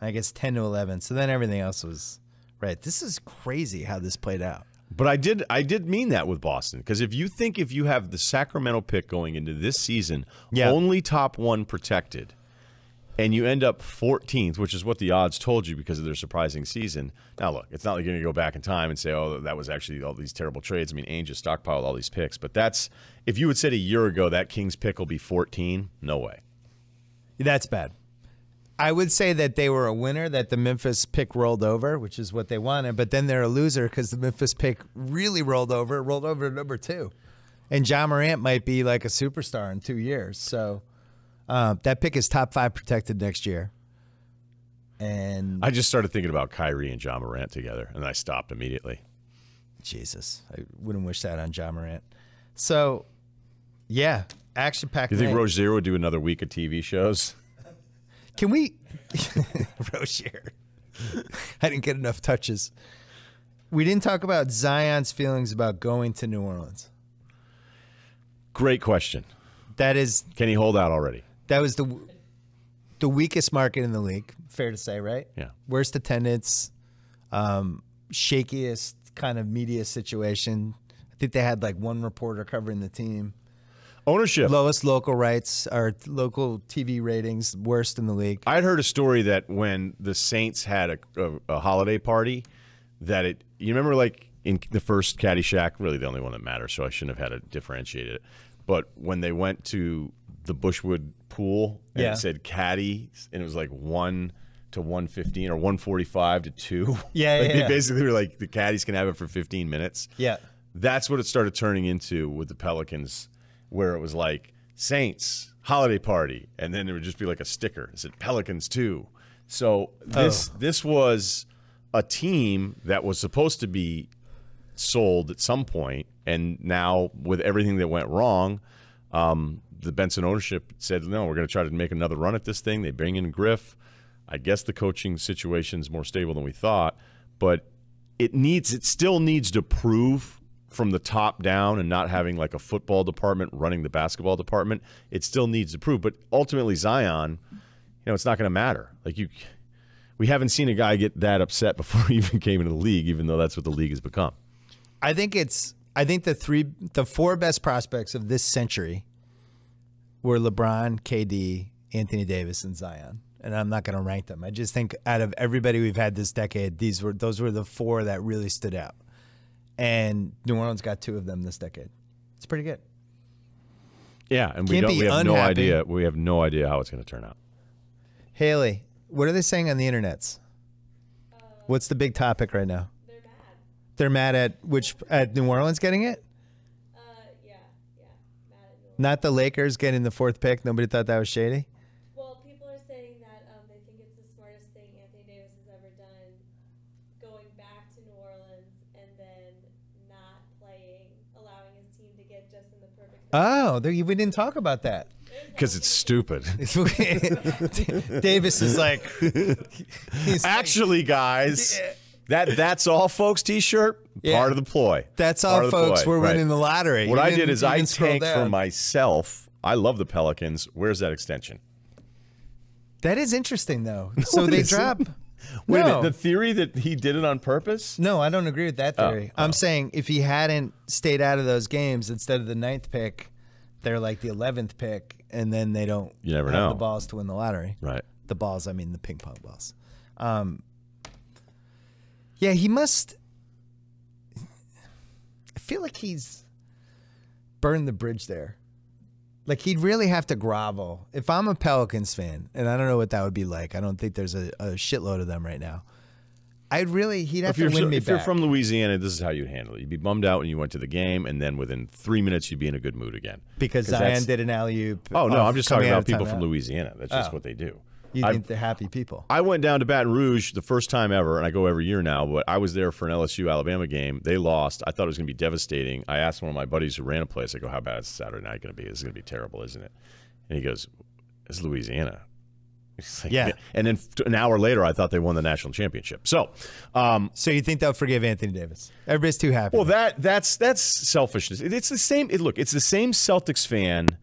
I guess, 10 to 11. So then everything else was right. This is crazy how this played out. But I did I did mean that with Boston because if you think if you have the Sacramento pick going into this season, Yeah. only top one protected, and you end up 14th, which is what the odds told you because of their surprising season. Now look, it's not like you're going to go back in time and say, oh, that was actually all these terrible trades. I mean, Ainge just stockpiled all these picks, but that's if you had said a year ago that Kings pick will be 14, no way. That's bad. I would say that they were a winner, that the Memphis pick rolled over, which is what they wanted, but then they're a loser because the Memphis pick really rolled over, rolled over to number two. And Ja Morant might be like a superstar in two years. So uh, that pick is top five protected next year. And I just started thinking about Kyrie and Ja Morant together, and I stopped immediately. Jesus, I wouldn't wish that on Ja Morant. So, yeah, action packed. You think Rozier would do another week of TV shows? Can we, Rozier? I didn't get enough touches. We didn't talk about Zion's feelings about going to New Orleans. Great question. That is Can he hold out already? That was the the weakest market in the league. Fair to say, right? Yeah. Worst attendance, um, shakiest kind of media situation. I think they had like one reporter covering the team. Ownership. Lowest local rights or local TV ratings, worst in the league. I'd heard a story that when the Saints had a, a, a holiday party, that it. You remember, like in the first Caddyshack, really the only one that matters, so I shouldn't have had to differentiate it. But when they went to the Bushwood pool and Yeah. it said caddy, and it was like one to one fifteen or one forty five to two. Yeah, like yeah, they yeah. basically were like the caddies can have it for fifteen minutes. Yeah. That's what it started turning into with the Pelicans, where it was like Saints holiday party, and then it would just be like a sticker. It said Pelicans too. So this Oh. this was a team that was supposed to be sold at some point, and now with everything that went wrong, um, the Benson ownership said, "No, we're going to try to make another run at this thing." They bring in Griff. I guess the coaching situation's more stable than we thought, but it needs it still needs to prove from the top down and not having like a football department running the basketball department. It still needs to prove, but ultimately Zion, you know, it's not going to matter. Like you we haven't seen a guy get that upset before he even came into the league, even though that's what the league has become. I think it's I think the three the four best prospects of this century were LeBron, KD, Anthony Davis, and Zion. And I'm not going to rank them. I just think out of everybody we've had this decade, these were those were the four that really stood out. And New Orleans got two of them this decade. It's pretty good. Yeah, and we Can't don't we have no idea we have no idea how it's going to turn out. Haley, what are they saying on the internets? Uh, What's the big topic right now? They're mad. They're mad at which at New Orleans getting it, Uh, yeah, yeah, mad at New Orleans. Not the Lakers getting the fourth pick. Nobody thought that was shady. Well, people are saying that um, they think it's the smartest thing Anthony Davis has ever done, going back to New Orleans and then not playing, allowing his team to get just in the perfect. Oh, there, we didn't talk about that. Because it's stupid. Davis is like, he's like, Actually, guys, that that's all, folks. T-shirt Yeah. part of the ploy. that's all, folks. ploy, We're right. winning the lottery. What You I didn't is I tanked for myself I love the Pelicans. Where's that extension? That is interesting, though. so they drop. Wait a minute, the theory that he did it on purpose? no, I don't agree with that Oh, theory. I'm saying if he hadn't stayed out of those games instead of the ninth pick, they're like the eleventh pick, and then they don't You never have know. the balls to win the lottery. Right. The balls, I mean the ping pong balls. Um, yeah, he must. I feel like he's burned the bridge there. Like he'd really have to grovel. If I'm a Pelicans fan, and I don't know what that would be like. I don't think there's a, a shitload of them right now. I'd really he'd have If to win me back. if back. you're from Louisiana, this is how you'd handle it. You'd be bummed out when you went to the game, and then within three minutes, you'd be in a good mood again. because Zion did an alley oop. Oh no, I'm just talking about people from Louisiana. Louisiana. That's just Oh. what they do. You think they're happy people? I went down to Baton Rouge the first time ever, and I go every year now. But I was there for an LSU Alabama game. They lost. I thought it was going to be devastating. I asked one of my buddies who ran a place. I go, "How bad is Saturday night going to be? This is going to be terrible, isn't it?" And he goes, "It's Louisiana." Like, Yeah. And then an hour later, I thought they won the national championship. So, um, So you think they'll forgive Anthony Davis? Everybody's too happy. well, that that's that's selfishness. It- It's the same. It, look, it's the same Celtics fan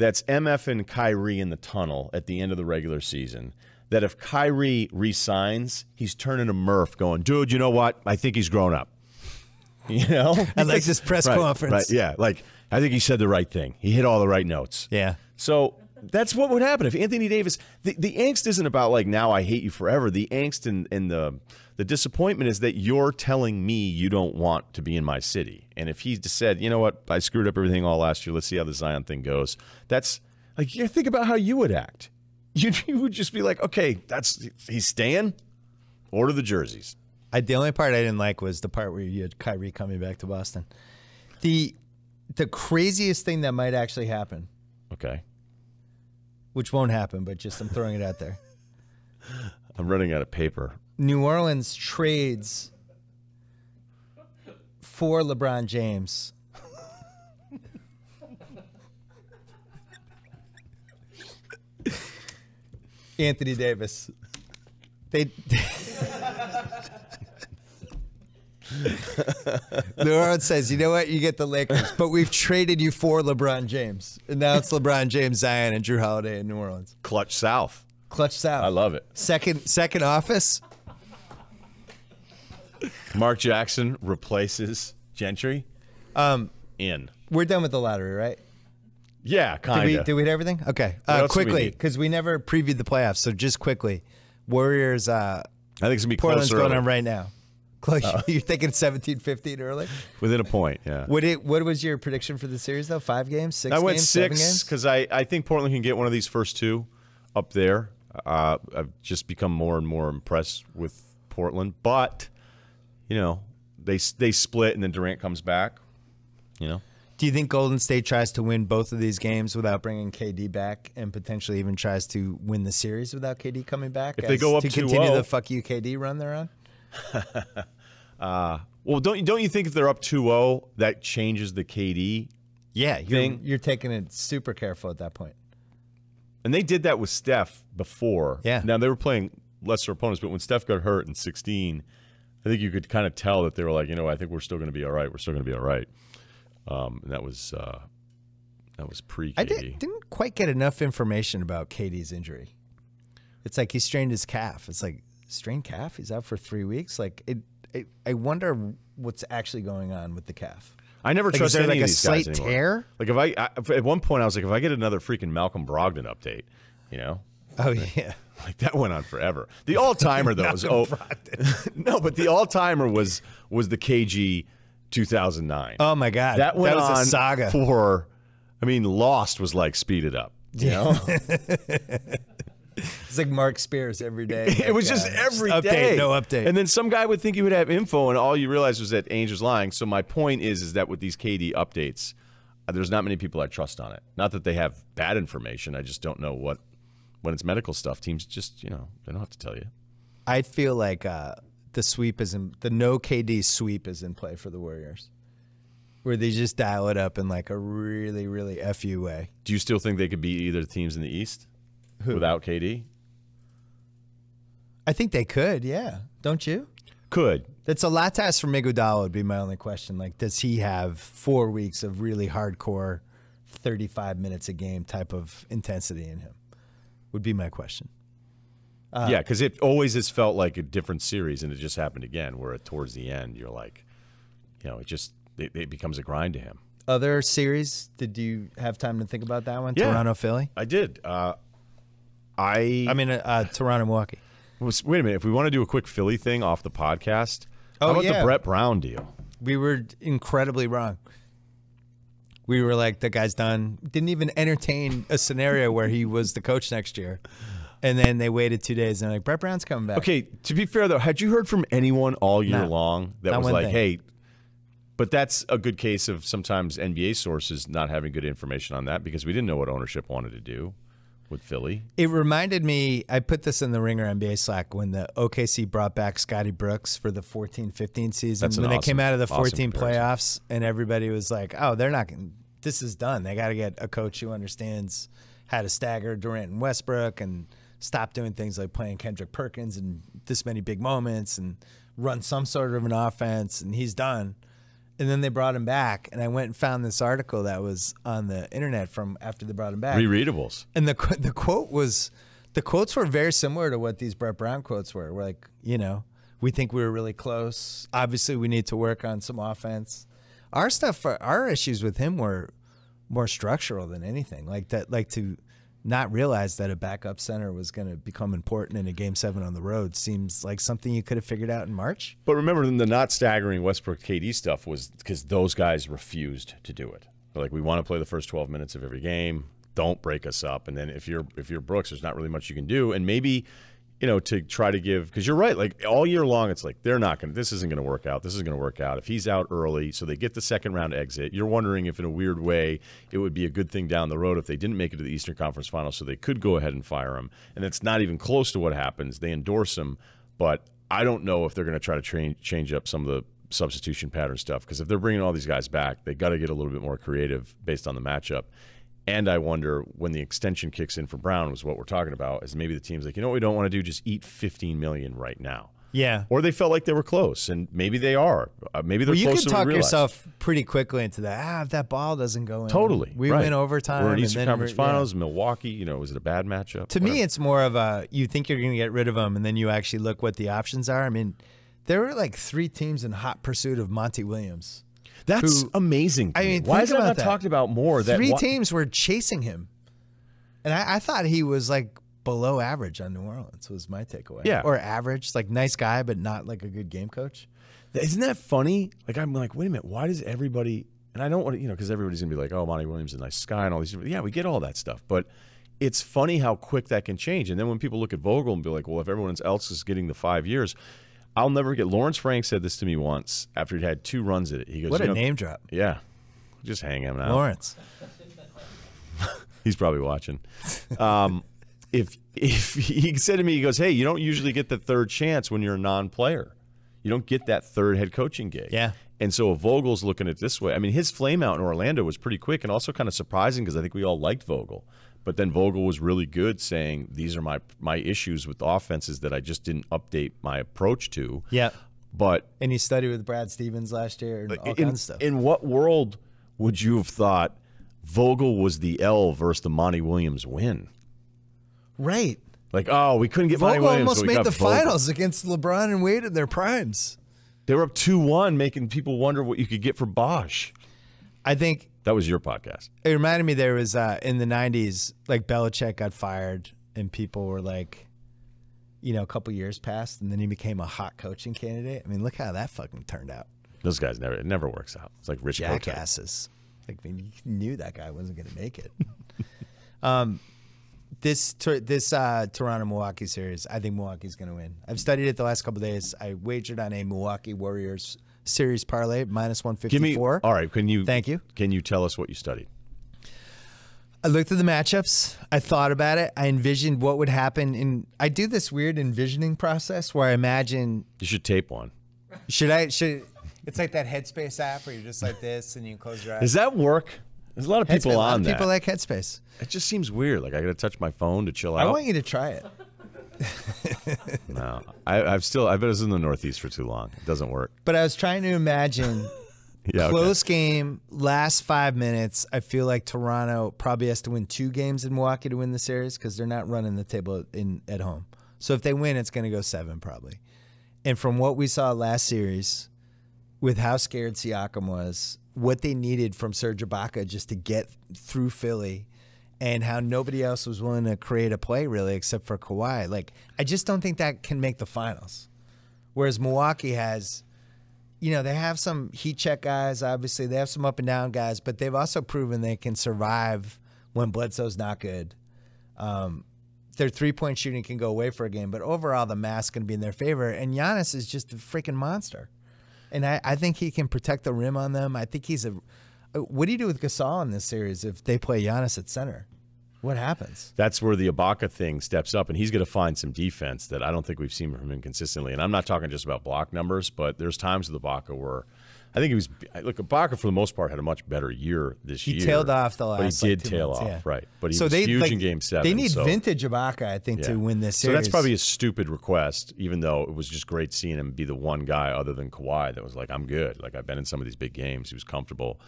that's MF and Kyrie in the tunnel at the end of the regular season. That if Kyrie resigns, he's turning to Murph, going, "Dude, you know what? I think he's grown up." You know, I like this press Right, conference. Right? Yeah, like I think he said the right thing. He hit all the right notes. yeah. So that's what would happen if Anthony Davis. The, the angst isn't about like now I hate you forever. The angst and, and the the disappointment is that you're telling me you don't want to be in my city. And if he just said, you know what, I screwed up everything all last year. Let's see how the Zion thing goes. That's like you think about how you would act. You, you would just be like, okay, that's he's staying. Order the jerseys. I, the only part I didn't like was the part where you had Kyrie coming back to Boston. The the craziest thing that might actually happen, Okay, which won't happen, but just I'm throwing it out there. I'm running out of paper. New Orleans trades for LeBron James. Anthony Davis. They New Orleans says, you know what? You get the Lakers, but we've traded you for LeBron James. And now it's LeBron James, Zion, and Jrue Holiday in New Orleans. Klutch South. Klutch South. I love it. Second second office. Mark Jackson replaces Gentry. Um, In. we're done with the lottery, right? Yeah, Did kind of. did we hit everything? Okay. Uh, we quickly, because we never previewed the playoffs. So just quickly, Warriors, uh, I think it's gonna be Portland's going early. on right now. Close. Uh. You're thinking 17 15 early? within a point. Yeah, What, it, what was your prediction for the series, though? Five games? Six I went games? six because I, I think Portland can get one of these first two up there. Uh, I've just become more and more impressed with Portland, but you know they they split and then Durant comes back. You know, Do you think Golden State tries to win both of these games without bringing KD back and potentially even tries to win the series without KD coming back? If they go up to continue 2-0. the fuck you KD run they're on? well don't you don't you think if they're up 2-0, that changes the KD? Yeah, you're, Thing. you're taking it super careful at that point. And they did that with Steph before. Yeah. Now they were playing lesser opponents, but when Steph got hurt in 16, I think you could kind of tell that they were like, you know, I think we're still going to be all right. We're still going to be all right. Um, and that was uh, that was pre I KD. did, didn't quite get enough information about KD's injury. It's like he strained his calf. It's like strained calf. He's out for three weeks. Like it. it I wonder what's actually going on with the calf. I never Like, trust any like of a these guys anymore. tear? Like if I, I at one point I was like, if I get another freaking Malcolm Brogdon update, you know, Oh yeah. like that went on forever. The all timer though was oh no, but the all timer was was the KG 2009. Oh my god. that went was on a saga. for. I mean, Lost was like speeded up. You know, It's like Mark Spears every day. it was just uh, every update, day. No update. And then some guy would think he would have info, and all you realized was that Ainge was lying. So my point is, is that with these KD updates, uh, there's not many people I trust on it. Not that they have bad information. I just don't know what. When it's medical stuff, teams just you know they don't have to tell you. I feel like uh, the sweep is in the no KD sweep is in play for the Warriors, where they just dial it up in like a really really fu way. Do you still think they could be either teams in the East without KD? I think they could. Yeah, don't you? Could. That's a lot to ask for Miguel would be my only question. Like, does he have four weeks of really hardcore 35 minutes a game type of intensity in him. Would be my question. yeah, because it always has felt like a different series, and it just happened again. Where towards the end, you're like, you know, it just it, it becomes a grind to him. Other series? Did you have time to think about that one? Yeah. Toronto, Philly. I did. Uh, I I mean, uh, uh, Toronto, Milwaukee. was, wait a minute. If we want to do a quick Philly thing off the podcast, Oh, how about yeah. the Brett Brown deal? We were incredibly wrong. We were like, the guy's done. Didn't even entertain a scenario where he was the coach next year. And then they waited two days and they're like, Brett Brown's coming back. Okay, to be fair though, had you heard from anyone all year No. long that Not was one like, thing. "Hey," but that's a good case of sometimes NBA sources not having good information on that because we didn't know what ownership wanted to do with Philly. It reminded me, I put this in the Ringer NBA Slack when the OKC brought back Scotty Brooks for the 14 15 season. That's when they came out of the 14 comparison. playoffs, and everybody was like, oh, they're not going this is done. They got to get a coach who understands how to stagger Durant and Westbrook and stop doing things like playing Kendrick Perkins and this many big moments and run some sort of an offense. And he's done. And then they brought him back, and I went and found this article that was on the internet from after they brought him back. Rereadables. And the the quote was, the quotes were very similar to what these Brett Brown quotes were. We're like, you know, we think we were really close. Obviously, we need to work on some offense. Our stuff, our issues with him were more structural than anything. Like that, like to not realize that a backup center was going to become important in a game seven on the road seems like something you could have figured out in March. But remember, the not staggering Westbrook KD stuff was because those guys refused to do it. Like, we want to play the first 12 minutes of every game. Don't break us up. And then if you're if you're Brooks, there's not really much you can do. And maybe, you know, to try to give because you're right. Like all year long, it's like they're not going. to This isn't going to work out. This is going to work out. If he's out early, so they get the second round exit. You're wondering if, in a weird way, it would be a good thing down the road if they didn't make it to the Eastern Conference Finals, so they could go ahead and fire him. And it's not even close to what happens. They endorse him, but I don't know if they're going to try to train, change up some of the substitution pattern stuff because if they're bringing all these guys back, they got to get a little bit more creative based on the matchup. And I wonder when the extension kicks in for Brown was what we're talking about is maybe the team's like, you know what we don't want to do, just eat 15 million right now. Yeah. Or they felt like they were close, and maybe they are. Uh, maybe they're Well, you closer could than we talk yourself pretty quickly into that. Ah, if that ball doesn't go in, Totally, we right. win overtime. We're in and Eastern then Conference we're- yeah. Finals, Milwaukee. You know, was it a bad matchup? To me, it's more of a you think you're going to get rid of them, and then you actually look what the options are. I mean, there were like three teams in hot pursuit of Monty Williams. That's who- amazing. I me. mean, why is that not that. talked about more? That three teams were chasing him, and I, I thought he was like below average on New Orleans. Was my takeaway. Yeah. or average, like nice guy, but not like a good game coach. Isn't that funny? Like I'm like, wait a minute, why does everybody? And I don't want to, you know, because everybody's gonna be like, oh, Monty Williams is a nice guy and all these. Yeah, we get all that stuff, but it's funny how quick that can change. And then when people look at Vogel and be like, well, if everyone else is getting the five years, I'll never get. Lawrence Frank said this to me once after he'd had two runs at it. He goes, What a know- name drop, Yeah, just hang him out. Lawrence. He's probably watching. Um, if if he said to me, he goes, "Hey, you don't usually get the third chance when you're a non-player. You don't get that third head coaching gig." Yeah. And so Vogel's looking at this way, I mean, his flame out in Orlando was pretty quick and also kind of surprising because I think we all liked Vogel. But then Vogel was really good saying, "These are my my issues with offenses that I just didn't update my approach to." Yeah, But and he studied with Brad Stevens last year and all in, kinds of stuff. in what world would you have thought Vogel was the L versus the Monty Williams win? right. Like, oh, we couldn't get Monty Vogel Williams. almost so we made the Vogel. finals against LeBron and Wade in their primes. They were up 2 1, making people wonder what you could get for Bosh. I think That was your podcast. it reminded me there was uh, in the '90s, like Belichick got fired, and people were like, you know, a couple years passed, and then he became a hot coaching candidate. I mean, look how that fucking turned out. Those guys never, it never works out. It's like Rich. Jackasses. Like, I mean, you knew that guy wasn't going to make it. um, this this uh, Toronto Milwaukee series, I think Milwaukee's going to win. I've studied it the last couple days. I wagered on a Milwaukee Warriors series parlay minus one fifty four. all right, can you, Thank you. Can you tell us what you studied? I looked at the matchups. I thought about it. I envisioned what would happen. and I do this weird envisioning process where I imagine You should tape one. should I should it's like that Headspace app where you're just like this and you close your eyes. Does that work? There's a lot of Headspace, people a lot on of that. people like Headspace. it just seems weird. Like I got to touch my phone to chill out. I want you to try it. no, I, I've still, I've been in the Northeast for too long. It doesn't work. But I was trying to imagine Yeah, okay. Close game, last five minutes. I feel like Toronto probably has to win two games in Milwaukee to win the series because they're not running the table in at home. So if they win, it's going to go seven probably. And from what we saw last series, with how scared Siakam was, what they needed from Serge Ibaka just to get through Philly, and how nobody else was willing to create a play really except for Kawhi. Like I just don't think that can make the finals. Whereas Milwaukee has you know, they have some heat check guys, obviously. They have some up and down guys, but they've also proven they can survive when Bledsoe's not good. Um, their three point shooting can go away for a game, but overall, the mass going to be in their favor. And Giannis is just a freaking monster. And I, I think he can protect the rim on them. I think he's a. What do you do with Gasol in this series if they play Giannis at center? What happens? That's where the Ibaka thing steps up, and he's going to find some defense that I don't think we've seen from him consistently. And I'm not talking just about block numbers, but there's times with Ibaka where I think he was look. Ibaka for the most part had a much better year this He year. He tailed off the last, but he did like, tail months, off, yeah. right? But he so was they huge like, in Game Seven. They need so, vintage Ibaka, I think, to win this series. So that's probably a stupid request, even though it was just great seeing him be the one guy other than Kawhi that was like, I'm good. Like I've been in some of these big games. He was comfortable.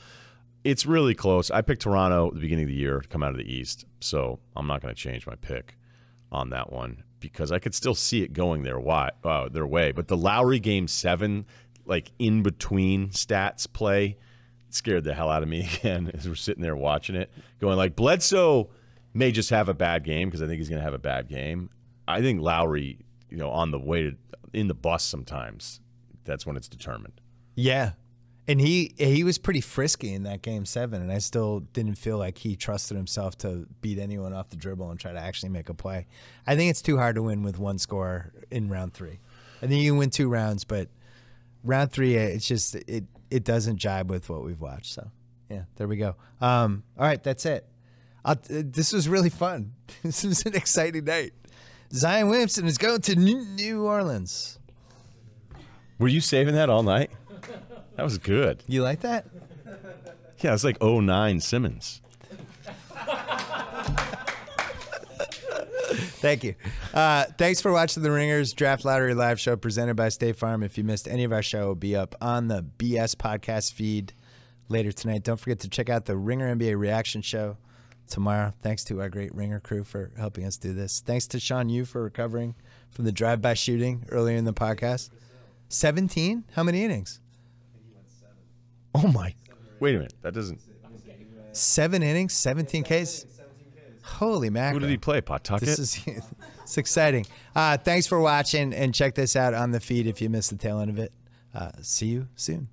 It's really close. I picked Toronto at the beginning of the year to come out of the East, so I'm not going to change my pick on that one because I could still see it going their why, uh, their way. But the Lowry game seven, like in between stats play, scared the hell out of me again as we're sitting there watching it, going like Bledsoe may just have a bad game because I think he's going to have a bad game. I think Lowry, you know, on the way to in the bus sometimes, that's when it's determined. Yeah. And he he was pretty frisky in that game seven, and I still didn't feel like he trusted himself to beat anyone off the dribble and try to actually make a play. I think it's too hard to win with one score in round three. I think you win two rounds, but round three, it's just it it doesn't jibe with what we've watched. So yeah, there we go. Um, all right, that's it. I'll, this was really fun. This was an exciting night. Zion Williamson is going to New Orleans. Were you saving that all night? That was good. You like that? Yeah, it's like 09 Simmons. Thank you. Uh, thanks for watching the Ringers Draft Lottery Live Show presented by State Farm. If you missed any of our show, it'll be up on the BS podcast feed later tonight. Don't forget to check out the Ringer NBA reaction show tomorrow. Thanks to our great Ringer crew for helping us do this. Thanks to Sean Yu for recovering from the drive-by shooting earlier in the podcast. 17? How many innings? Oh my. Wait a minute. That doesn't. Seven innings, 17 Ks? Holy mackerel. Who did he play? Pawtucket? This is it's exciting. Uh, thanks for watching and check this out on the feed if you missed the tail end of it. Uh, see you soon.